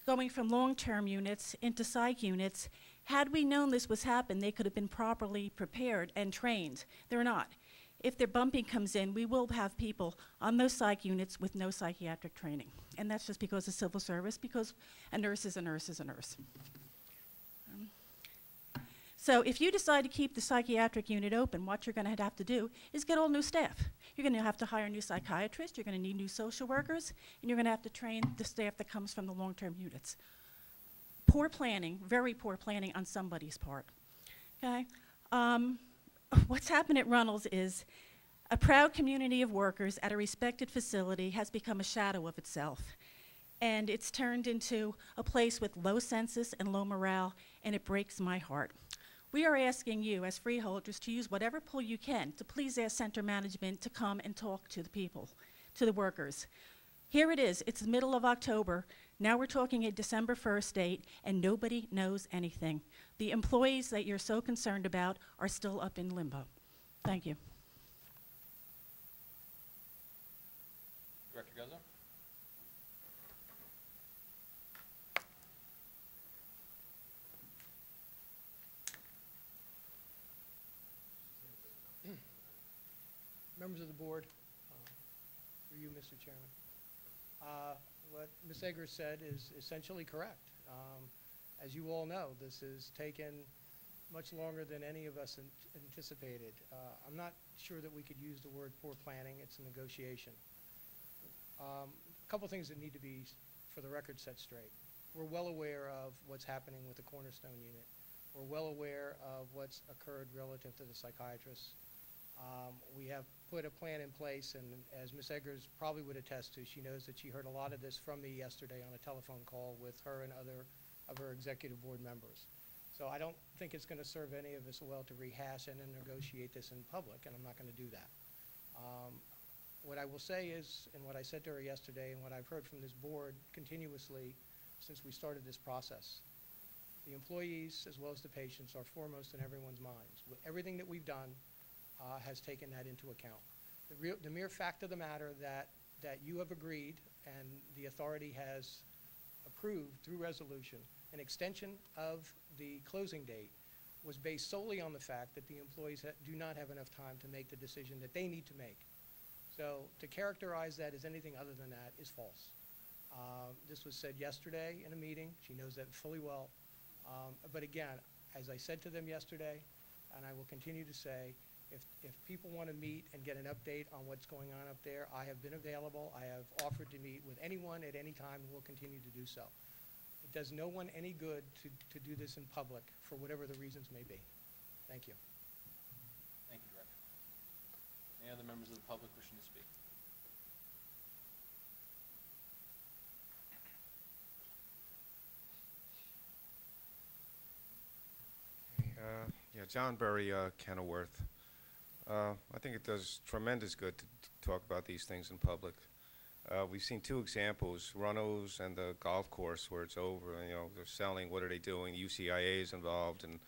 going from long-term units into psych units. Had we known this was happening, they could have been properly prepared and trained. They're not. If their bumping comes in, we will have people on those psych units with no psychiatric training. And that's just because of civil service, because a nurse is a nurse is a nurse. Um, so if you decide to keep the psychiatric unit open, what you're going to have to do is get all new staff. You're going to have to hire new psychiatrists, you're going to need new social workers, and you're going to have to train the staff that comes from the long-term units. Poor planning, very poor planning on somebody's part. Okay? Um, what's happened at Runnells is a proud community of workers at a respected facility has become a shadow of itself. And it's turned into a place with low census and low morale, and it breaks my heart. We are asking you, as freeholders, to use whatever pull you can to please ask center management to come and talk to the people, to the workers. Here it is, it's the middle of October. Now we're talking a December 1st date, and nobody knows anything. The employees that you're so concerned about are still up in limbo. Thank you. Director Guzzo? Members of the board, uh, through you, Mr. Chairman. Uh, What Ms. Eggers said is essentially correct. Um, As you all know, this has taken much longer than any of us an- anticipated. Uh, I'm not sure that we could use the word poor planning, it's a negotiation. Um, A Couple things that need to be, for the record, set straight. We're well aware of what's happening with the Cornerstone unit. We're well aware of what's occurred relative to the psychiatrists. Um, We have put a plan in place, and as Ms. Eggers probably would attest to, she knows that she heard a lot of this from me yesterday on a telephone call with her and other of her executive board members. So I don't think it's going to serve any of us well to rehash and then negotiate this in public, and I'm not going to do that. Um, What I will say is, and what I said to her yesterday, and what I've heard from this board continuously since we started this process, the employees as well as the patients are foremost in everyone's minds. With Everything that we've done uh, has taken that into account. The real, the mere fact of the matter that, that you have agreed and the authority has approved through resolution an extension of the closing date was based solely on the fact that the employees do not have enough time to make the decision that they need to make. So to characterize that as anything other than that is false. Um, This was said yesterday in a meeting. She knows that fully well. Um, But again, as I said to them yesterday, and I will continue to say, if, if people want to meet and get an update on what's going on up there, I have been available. I have offered to meet with anyone at any time and will continue to do so. It does no one any good to, to do this in public for whatever the reasons may be. Thank you. Thank you, Director. Any other members of the public wishing to speak? Uh, Yeah, John Berry, uh, Kenilworth. Uh, I think it does tremendous good to talk about these things in public. Uh, We've seen two examples, Runnells and the golf course where it's over, you know, they're selling, what are they doing? UCIA is involved, and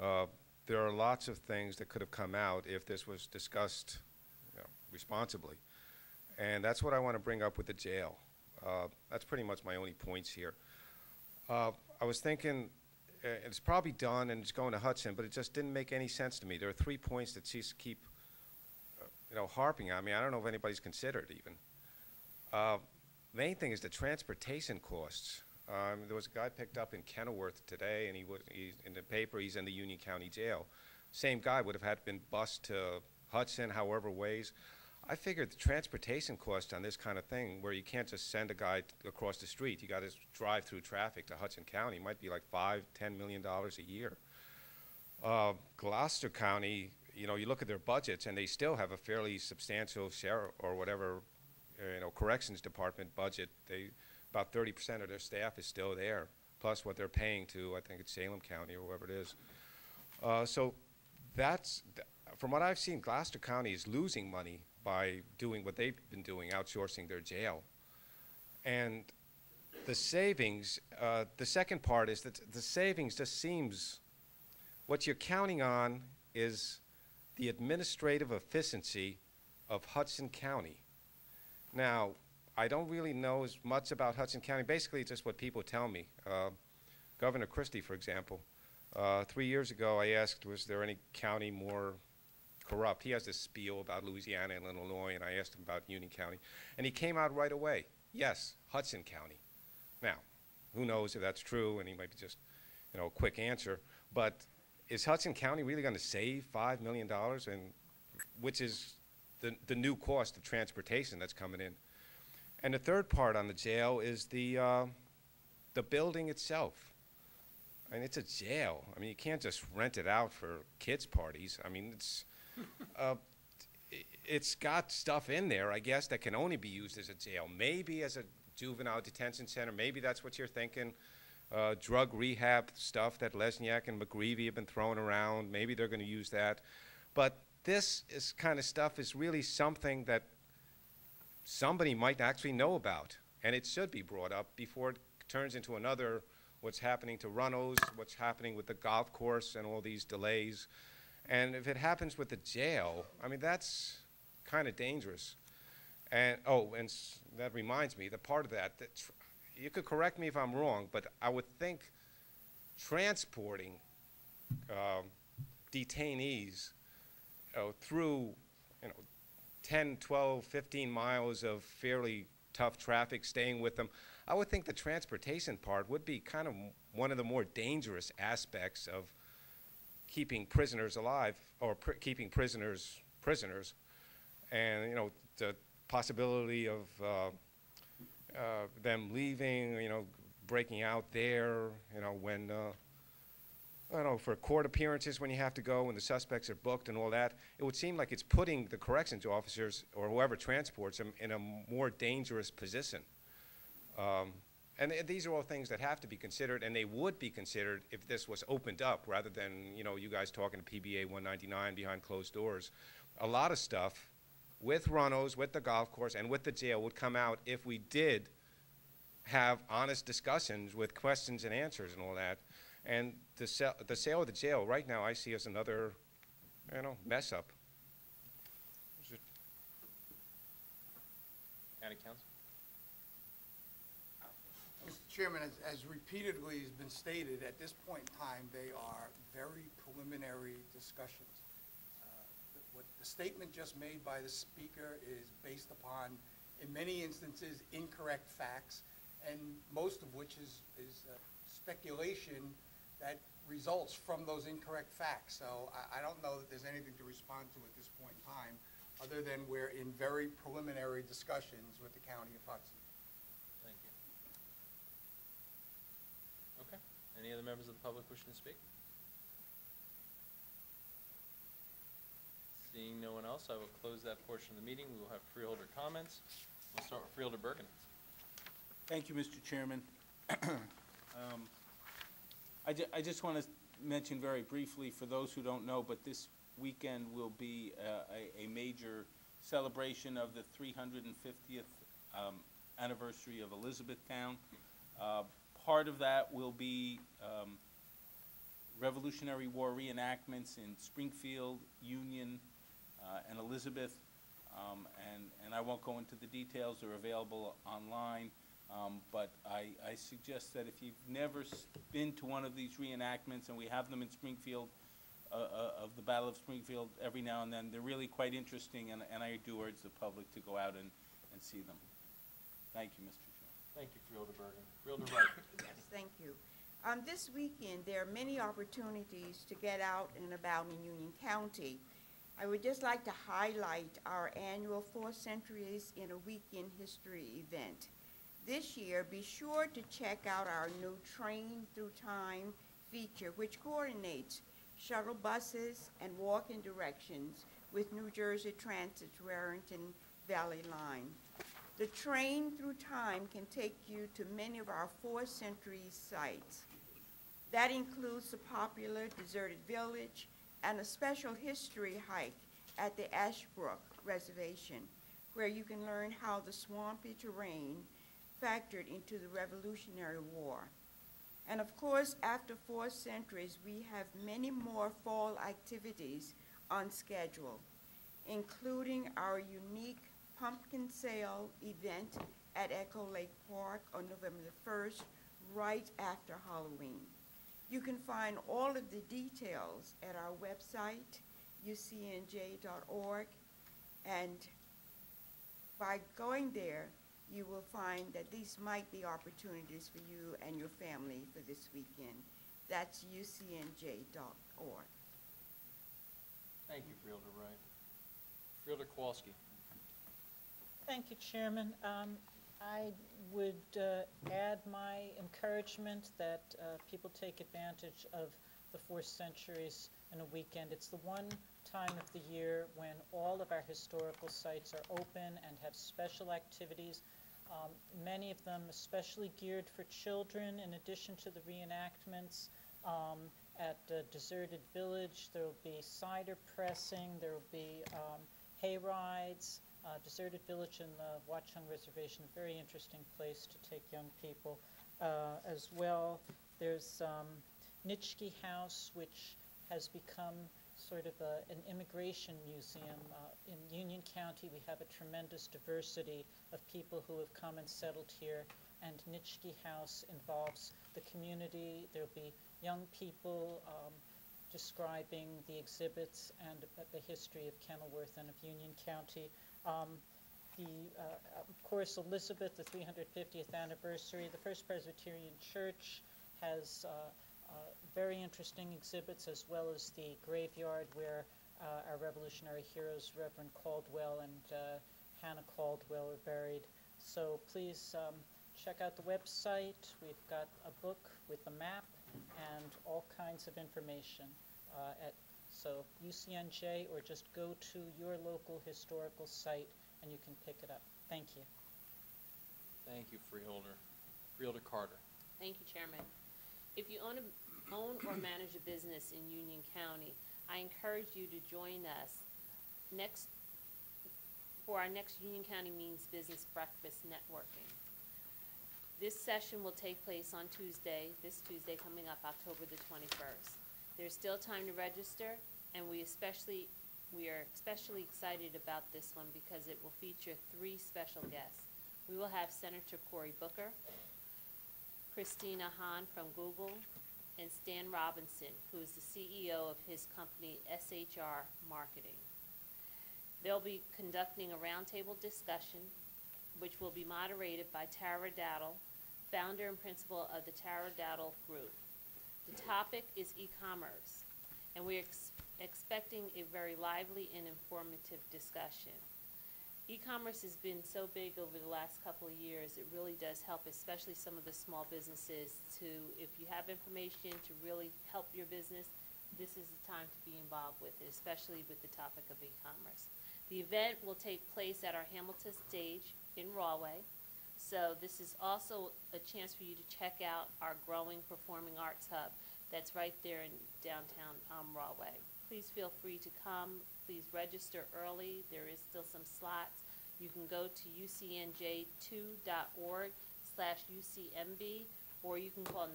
uh, there are lots of things that could have come out if this was discussed you know, responsibly. And that's what I want to bring up with the jail. Uh, That's pretty much my only points here. Uh, I was thinking, it's probably done and it's going to Hudson, but it just didn't make any sense to me. There are three points that she's keep, uh, you know, harping on me. I don't know if anybody's considered even. Uh, Main thing is the transportation costs. Um, There was a guy picked up in Kenilworth today, and he was in the paper, he's in the Union County Jail. Same guy would have had been bused to Hudson, however ways. I figured the transportation cost on this kind of thing, where you can't just send a guy across the street, you gotta s- drive through traffic to Hudson County, might be like five, ten million dollars a year. Uh, Gloucester County, you know, you look at their budgets, and they still have a fairly substantial share, or whatever, you know, corrections department budget. They, about thirty percent of their staff is still there, plus what they're paying to, I think it's Salem County or whoever it is. Uh, so that's, th- from what I've seen, Gloucester County is losing money by doing what they've been doing, outsourcing their jail. And the savings, uh, the second part is that the savings just seems, what you're counting on is the administrative efficiency of Hudson County. Now, I don't really know as much about Hudson County. Basically, it's just what people tell me. Uh, Governor Christie, for example, uh, three years ago, I asked, was there any county more corrupt? He has this spiel about Louisiana and Illinois, and I asked him about Union County, and he came out right away. Yes, Hudson County. Now, who knows if that's true, and he might be just, you know, a quick answer. But is Hudson County really going to save five million dollars, and which is the the new cost of transportation that's coming in? And the third part on the jail is the uh, the building itself. I mean, it's a jail. I mean, you can't just rent it out for kids' parties. I mean, it's uh, it's got stuff in there, I guess, that can only be used as a jail. Maybe as a juvenile detention center. Maybe that's what you're thinking. Uh, drug rehab stuff that Lesniak and McGreevy have been throwing around. Maybe they're going to use that. But this is kind of stuff is really something that somebody might actually know about, and it should be brought up before it turns into another what's happening to Runnells, what's happening with the golf course, and all these delays. And if it happens with the jail, I mean, that's kind of dangerous. And, oh, and that reminds me, the part of that, that you could correct me if I'm wrong, but I would think transporting um, detainees uh, through, you know, 10, 12, 15 miles of fairly tough traffic, staying with them, I would think the transportation part would be kind of one of the more dangerous aspects of keeping prisoners alive, or pr- keeping prisoners prisoners, and you know the possibility of uh, uh, them leaving, you know, breaking out there, you know, when uh, I don't know, for court appearances when you have to go, when the suspects are booked and all that, it would seem like it's putting the corrections officers or whoever transports them in a more dangerous position. Um, and th- these are all things that have to be considered, and they would be considered if this was opened up rather than, you know, you guys talking to PBA 199 behind closed doors. A lot of stuff with Runnells, with the golf course, and with the jail would come out if we did have honest discussions with questions and answers and all that. And the sale, the sale of the jail, right now, I see as another, you know, mess up. County Counsel? Chairman, as, as repeatedly has been stated, at this point in time, they are very preliminary discussions. Uh, the- What the statement just made by the speaker is based upon, in many instances, incorrect facts, and most of which is, is uh, speculation that results from those incorrect facts. So I, I don't know that there's anything to respond to at this point in time, other than we're in very preliminary discussions with the county of Hudson. Thank you. Okay. Any other members of the public wishing to speak? Seeing no one else, I will close that portion of the meeting. We will have freeholder comments. We'll start with Freeholder Bergen. Thank you, Mr. Chairman. Um, I ju- I just want to mention very briefly, for those who don't know, but this weekend will be uh, a, a major celebration of the 350th um, anniversary of Elizabethtown. Uh, Part of that will be um, Revolutionary War reenactments in Springfield, Union, uh, and Elizabeth. Um, And, and I won't go into the details, they're available online. Um, But I, I suggest that if you've never been to one of these reenactments, and we have them in Springfield, uh, uh, of the Battle of Springfield every now and then, they're really quite interesting, and, and I do urge the public to go out and, and see them. Thank you, Mr. Thank you, Freeholder Bergen. Freeholder Wright. Yes, thank you. Um, this weekend, there are many opportunities to get out and about in Union County. I would just like to highlight our annual Four Centuries in a Weekend History event. This year, be sure to check out our new Train Through Time feature, which coordinates shuttle buses and walking directions with New Jersey Transit's Raritan Valley Line. The train through time can take you to many of our four centuries sites. That includes the popular deserted village and a special history hike at the Ashbrook Reservation, where you can learn how the swampy terrain factored into the Revolutionary War. And of course, after four centuries, we have many more fall activities on schedule, including our unique pumpkin sale event at Echo Lake Park on November the 1st, right after Halloween. You can find all of the details at our website, ucnj.org, and by going there, you will find that these might be opportunities for you and your family for this weekend. That's ucnj.org. Thank you, Fielder Wright. Fielder Kowalski. Thank you, Chairman. Um, I would uh, add my encouragement that uh, people take advantage of the four centuries in a weekend. It's the one time of the year when all of our historical sites are open and have special activities, um, many of them especially geared for children, in addition to the reenactments. Um, at uh, Deserted Village, there will be cider pressing, there will be um, hay rides, uh, Deserted Village in the Watchung Reservation, a very interesting place to take young people uh, as well. There's um, Nitschke House, which has become sort of a, an immigration museum. Uh, in Union County, we have a tremendous diversity of people who have come and settled here, and Nitschke House involves the community. There'll be young people um, describing the exhibits and uh, the history of Kenilworth and of Union County. Um, the, uh, of course, Elizabeth, the 350th anniversary, the First Presbyterian Church has uh, uh, very interesting exhibits, as well as the graveyard where uh, our Revolutionary heroes, Reverend Caldwell and uh, Hannah Caldwell, are buried. So please um, check out the website. We've got a book with a map and all kinds of information at so UCNJ or just go to your local historical site and you can pick it up. Thank you. Thank you, Freeholder. Freeholder Carter. Thank you, Chairman. If you own, a, own or manage a business in Union County, I encourage you to join us next, for our next Union County Means Business Breakfast Networking. This session will take place on Tuesday, this Tuesday coming up, October the twenty-first. There's still time to register, and we especially, we are especially excited about this one because it will feature three special guests. We will have Senator Cory Booker, Christina Hahn from Google, and Stan Robinson, who is the CEO of his company SHR Marketing. They'll be conducting a roundtable discussion, which will be moderated by Tara Daddle, founder and principal of the Tara Daddle Group. Topic is e-commerce, and we're ex- expecting a very lively and informative discussion. E-commerce has been so big over the last couple of years, it really does help, especially some of the small businesses to, if you have information to really help your business, this is the time to be involved with it, especially with the topic of e-commerce. The event will take place at our Hamilton stage in Rahway. So this is also a chance for you to check out our growing performing arts hub. That's right there in downtown um, Rahway. Please feel free to come. Please register early. There is still some slots. You can go to ucnj2.org slash UCMB, or you can call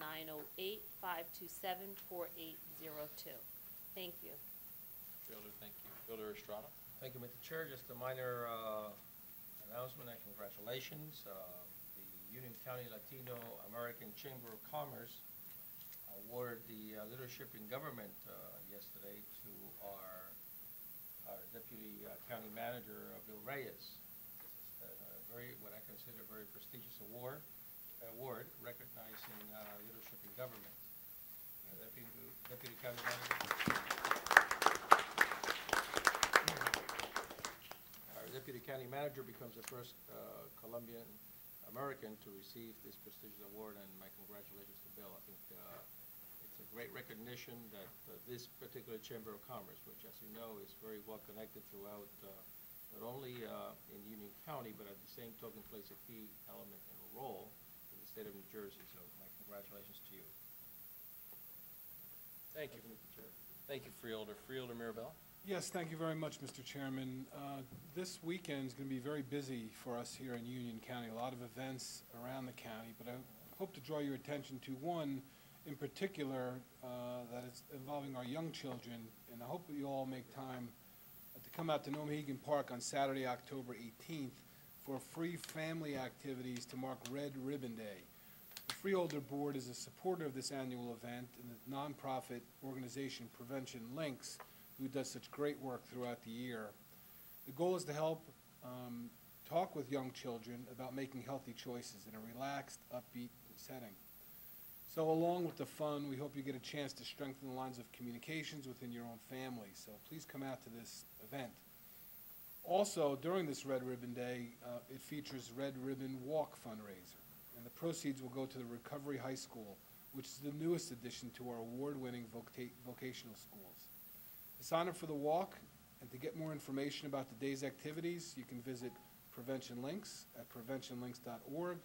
908-527-4802. Thank you. Fielder, thank you. Fielder Estrada? Thank you, Mr. Chair. Just a minor uh, announcement and congratulations. Uh, The Union County Latino American Chamber of Commerce awarded the uh, leadership in government uh, yesterday to our our Deputy uh, County Manager, uh, Bill Reyes. This very, what I consider a very prestigious award, award recognizing leadership in government. Deputy Deputy County Manager. Deputy County Manager becomes the first uh, Colombian American to receive this prestigious award, and my congratulations to Bill. I think uh, great recognition that uh, this particular Chamber of Commerce, which as you know is very well connected throughout, uh, not only uh, in Union County, but at the same token plays a key element and a role in the state of New Jersey. So my congratulations to you. Thank you. Mr. Chair. Thank you, Freeholder. Freeholder Mirabella? Yes, thank you very much, Mr. Chairman. Uh, This weekend is going to be very busy for us here in Union County, a lot of events around the county, but I hope to draw your attention to one in particular uh, that is involving our young children, and I hope that you all make time to come out to Nomahegan Park on Saturday, October 18th, for free family activities to mark Red Ribbon Day. The Freeholder Board is a supporter of this annual event, and the nonprofit organization Prevention Links, who does such great work throughout the year. The goal is to help um, talk with young children about making healthy choices in a relaxed, upbeat setting. So along with the fun, we hope you get a chance to strengthen the lines of communications within your own family. So please come out to this event. Also, during this Red Ribbon Day, uh, it features Red Ribbon Walk fundraiser, and the proceeds will go to the Recovery High School, which is the newest addition to our award-winning voca- vocational schools. To sign up for the walk and to get more information about the day's activities, you can visit Prevention Links at preventionlinks.org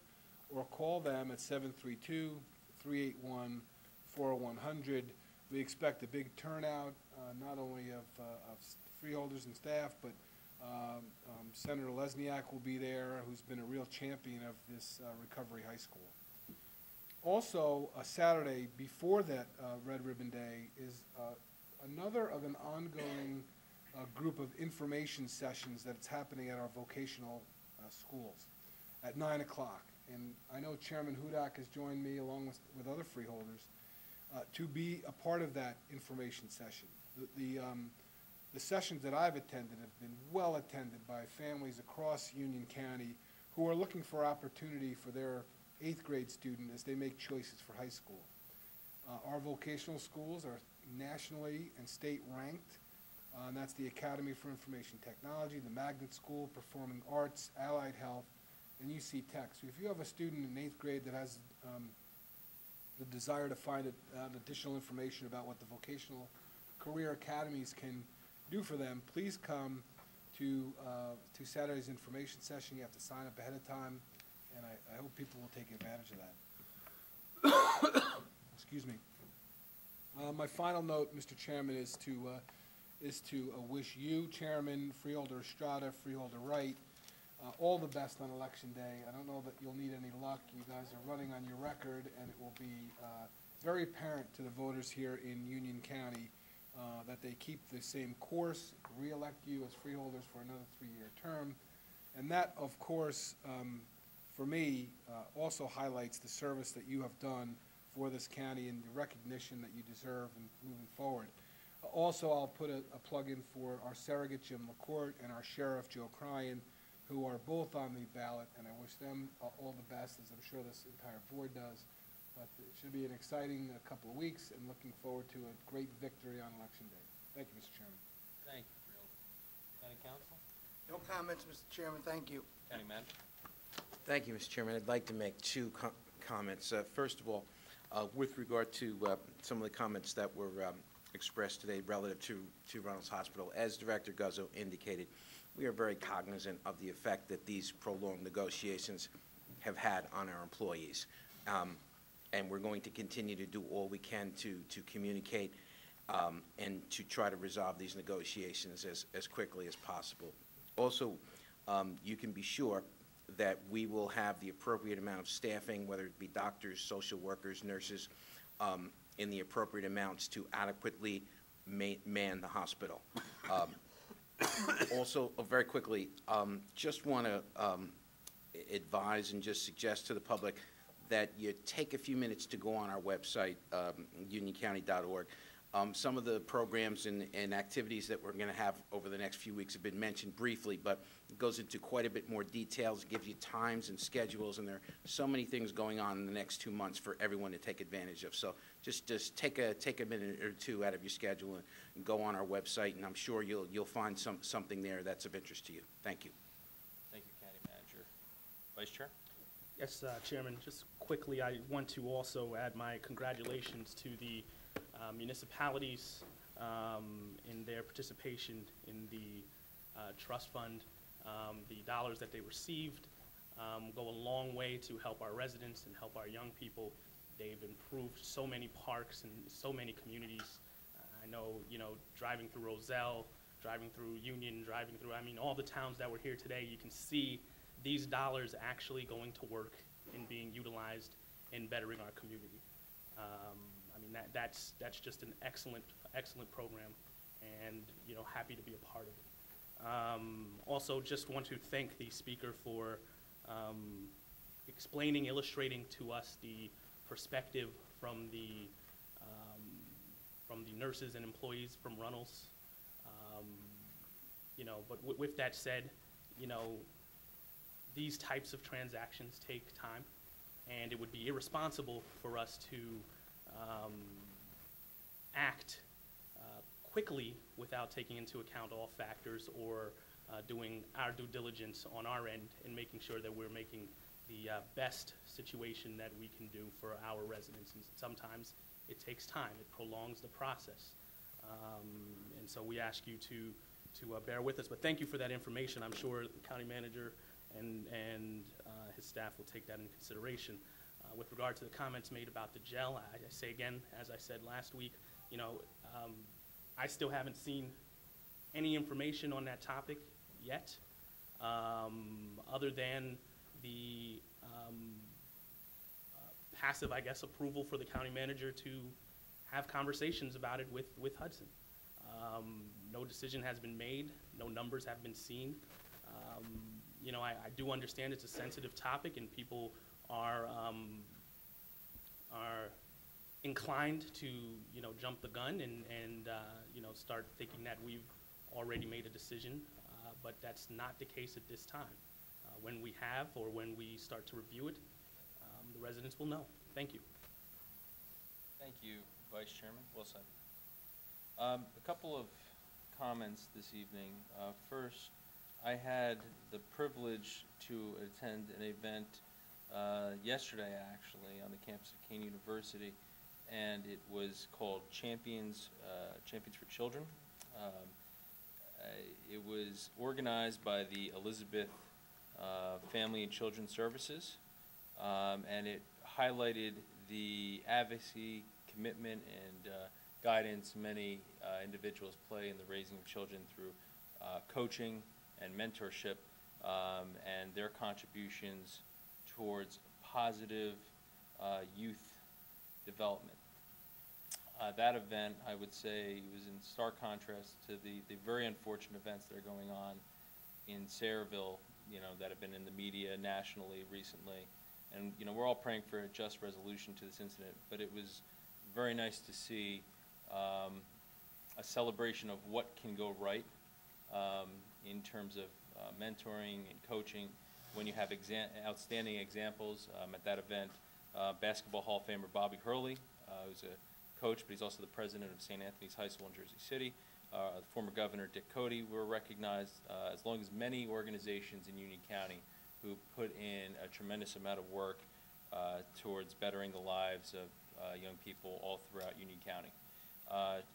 or call them at 732-381-4100. We expect a big turnout, uh, not only of, uh, of freeholders and staff, but um, um, Senator Lesniak will be there, who's been a real champion of this uh, Recovery High School. Also, a Saturday before that uh, Red Ribbon Day is another of an ongoing group of information sessions that's happening at our vocational schools at 9 o'clock. And I know Chairman Hudak has joined me, along with, with other freeholders, uh, to be a part of that information session. The, the, um, the sessions that I've attended have been well attended by families across Union County who are looking for opportunity for their eighth grade student as they make choices for high school. Uh, our vocational schools are nationally and state ranked, uh, and that's the Academy for Information Technology, the Magnet School, Performing Arts, Allied Health, and UC Tech. So if you have a student in eighth grade that has um, the desire to find it- out additional information about what the vocational career academies can do for them, please come to, uh, to Saturday's information session. You have to sign up ahead of time, and I, I hope people will take advantage of that. Excuse me. Uh, my final note, Mr. Chairman, is to, uh, is to uh, wish you, Chairman, Freeholder Estrada, Freeholder Wright, uh, all the best on Election Day. I don't know that you'll need any luck. You guys are running on your record, and it will be uh, very apparent to the voters here in Union County uh, that they keep the same course, reelect you as freeholders for another three-year term. And that, of course, um, for me, uh, also highlights the service that you have done for this county and the recognition that you deserve in moving forward. Also, I'll put a, a plug in for our surrogate Jim LaCorte and our sheriff Joe Cryan, who are both on the ballot, and I wish them uh, all the best, as I'm sure this entire board does. But it should be an exciting uh, couple of weeks, and looking forward to a great victory on Election Day. Thank you, Mr. Chairman. Thank you, Freeholder. County Counsel? No comments, Mr. Chairman, thank you. County Manager? Thank you, Mr. Chairman. I'd like to make two co- comments. Uh, First of all, uh, with regard to uh, some of the comments that were um, expressed today relative to to Runnells Hospital, as Director Guzzo indicated, we are very cognizant of the effect that these prolonged negotiations have had on our employees. Um, and we're going to continue to do all we can to, to communicate um, and to try to resolve these negotiations as, as quickly as possible. Also, um, you can be sure that we will have the appropriate amount of staffing, whether it be doctors, social workers, nurses, um, in the appropriate amounts to adequately ma- man the hospital. Um, Also, uh, very quickly, um, just want to advise and just suggest to the public that you take a few minutes to go on our website, um, unioncounty.org. Um, Some of the programs and, and activities that we're going to have over the next few weeks have been mentioned briefly, but it goes into quite a bit more details, gives you times and schedules, and there are so many things going on in the next two months for everyone to take advantage of. So just, just take a, take a minute or two out of your schedule and, and go on our website, and I'm sure you'll, you'll find some, something there that's of interest to you. Thank you. Thank you, County Manager. Vice Chair? Yes, uh, Chairman, just quickly, I want to also add my congratulations to the uh, municipalities um, in their participation in the uh, trust fund. Um, The dollars that they received um, go a long way to help our residents and help our young people. They've improved so many parks and so many communities. Uh, I know, you know, driving through Roselle, driving through Union, driving through, I mean, all the towns that were here today, you can see these dollars actually going to work and being utilized in bettering our community. Um, Mean, that, that's, that's just an excellent, excellent program, and, you know, happy to be a part of it. Um, also, just want to thank the speaker for um, explaining, illustrating to us the perspective from the, um, from the nurses and employees from Runnells. Um, You know, but wi- with that said, you know, these types of transactions take time, and it would be irresponsible for us to um, act uh, quickly without taking into account all factors or uh, doing our due diligence on our end and making sure that we're making the uh, best situation that we can do for our residents. And sometimes it takes time, it prolongs the process. Um, And so we ask you to, to uh, bear with us, but thank you for that information. I'm sure the county manager and, and uh, his staff will take that into consideration. Uh, With regard to the comments made about the gel, I I say again, as I said last week, you know, um, I still haven't seen any information on that topic yet, um, other than the um, uh, passive, I guess, approval for the county manager to have conversations about it with, with Hudson. Um, No decision has been made, no numbers have been seen. Um, You know, I, I do understand it's a sensitive topic and people are, um, are inclined to, you know, jump the gun and, and, uh, you know, start thinking that we've already made a decision, uh, but that's not the case at this time. Uh, When we have, or when we start to review it, um, the residents will know. Thank you. Thank you, Vice Chairman. Said. Um, A couple of comments this evening. Uh, First, I had the privilege to attend an event uh, yesterday, actually, on the campus of Kean University, and it was called Champions, uh, Champions for Children. Um, uh, It was organized by the Elizabeth uh, Family and Children's Services, um, and it highlighted the advocacy, commitment, and uh, guidance many individuals play in the raising of children through coaching and mentorship, um, and their contributions towards positive uh, youth development. Uh, that event, I would say, was in stark contrast to the, the very unfortunate events that are going on in Sayreville, you know, that have been in the media nationally recently. And, you know, we're all praying for a just resolution to this incident, but it was very nice to see um, a celebration of what can go right um, in terms of uh, mentoring and coaching. When you have exa- outstanding examples um, at that event, uh, Basketball Hall of Famer Bobby Hurley, uh, who's a coach, but he's also the president of St. Anthony's High School in Jersey City. Uh, former Governor Dick Codey were recognized, uh, as long as many organizations in Union County who put in a tremendous amount of work uh, towards bettering the lives of uh, young people all throughout Union County.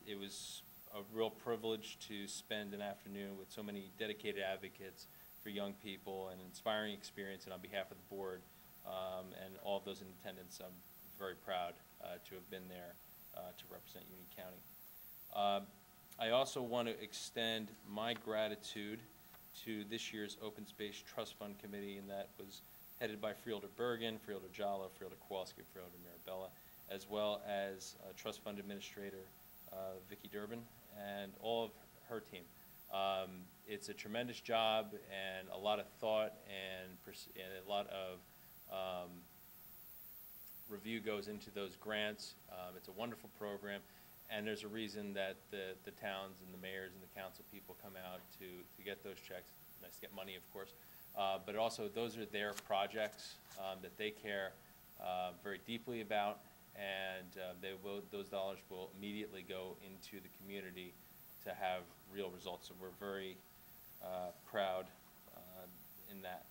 It was a real privilege to spend an afternoon with so many dedicated advocates for young people, an inspiring experience, and on behalf of the board um, and all of those in attendance, I'm very proud uh, to have been there uh, to represent Union County. Um, I also want to extend my gratitude to this year's Open Space Trust Fund Committee, and that was headed by Freeholder Bergen, Freeholder Jalloh, Freeholder Kowalski, Freeholder Mirabella, as well as uh, Trust Fund Administrator uh, Vicky Durbin, and all of her team. Um, It's a tremendous job and a lot of thought and and a lot of um, review goes into those grants. Um, It's a wonderful program, and there's a reason that the, the towns and the mayors and the council people come out to, to get those checks. Nice to get money, of course, Uh, but also, those are their projects um, that they care uh, very deeply about, and uh, they will, those dollars will immediately go into the community to have real results. So we're very uh, proud uh, in that.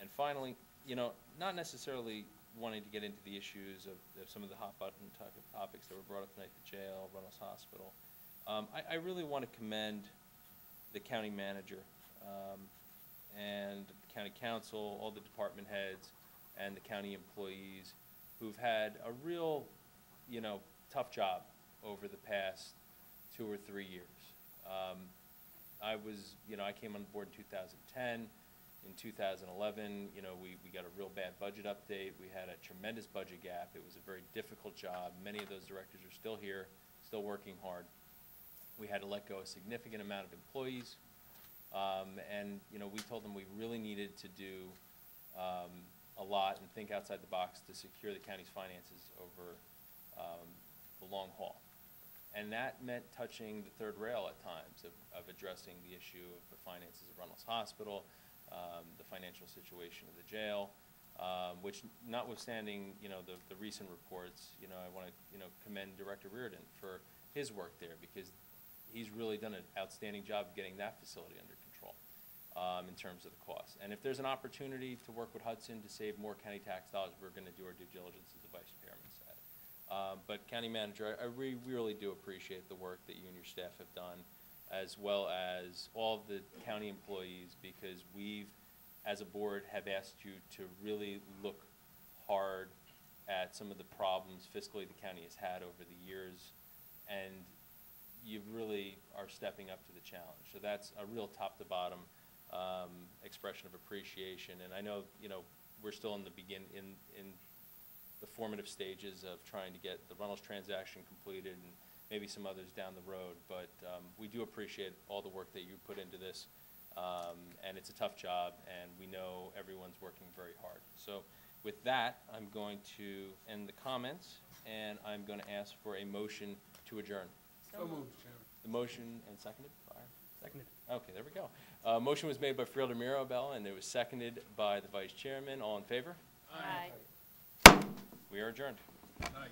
And finally, you know, not necessarily wanting to get into the issues of, of some of the hot button to- topics that were brought up tonight, the jail, Runnells Hospital. Um, I, I really want to commend the county manager, um, and the county counsel, all the department heads, and the county employees who've had a real, you know, tough job over the past two or three years. Um, I was, you know, I came on board in 2010. In 2011, you know, we, we got a real bad budget update. We had a tremendous budget gap. It was a very difficult job. Many of those directors are still here, still working hard. We had to let go a significant amount of employees. Um, and, you know, we told them we really needed to do, um, a lot and think outside the box to secure the county's finances over, um, the long haul. And that meant touching the third rail at times of, of addressing the issue of the finances of Runnells Hospital, um, the financial situation of the jail, um, which notwithstanding, you know, the, the recent reports, you know, I want to, you know, commend Director Reardon for his work there because he's really done an outstanding job of getting that facility under control um, in terms of the costs. And if there's an opportunity to work with Hudson to save more county tax dollars, we're going to do our due diligence, as a Vice. Um, But County Manager, I I re- really do appreciate the work that you and your staff have done, as well as all of the county employees, because we've, as a board, have asked you to really look hard at some of the problems fiscally the county has had over the years, and you really are stepping up to the challenge. So that's a real top-to-bottom um, expression of appreciation. And I know, you know, we're still in the begin, in, in the formative stages of trying to get the Runnells transaction completed and maybe some others down the road. But um, we do appreciate all the work that you put into this. Um, And it's a tough job, and we know everyone's working very hard. So with that, I'm going to end the comments, and I'm going to ask for a motion to adjourn. So moved, Chairman. The motion and seconded by? Seconded. Okay, there we go. Uh, motion was made by Freeholder Mirabella, and it was seconded by the Vice Chairman. All in favor? Aye. We are adjourned. Nice.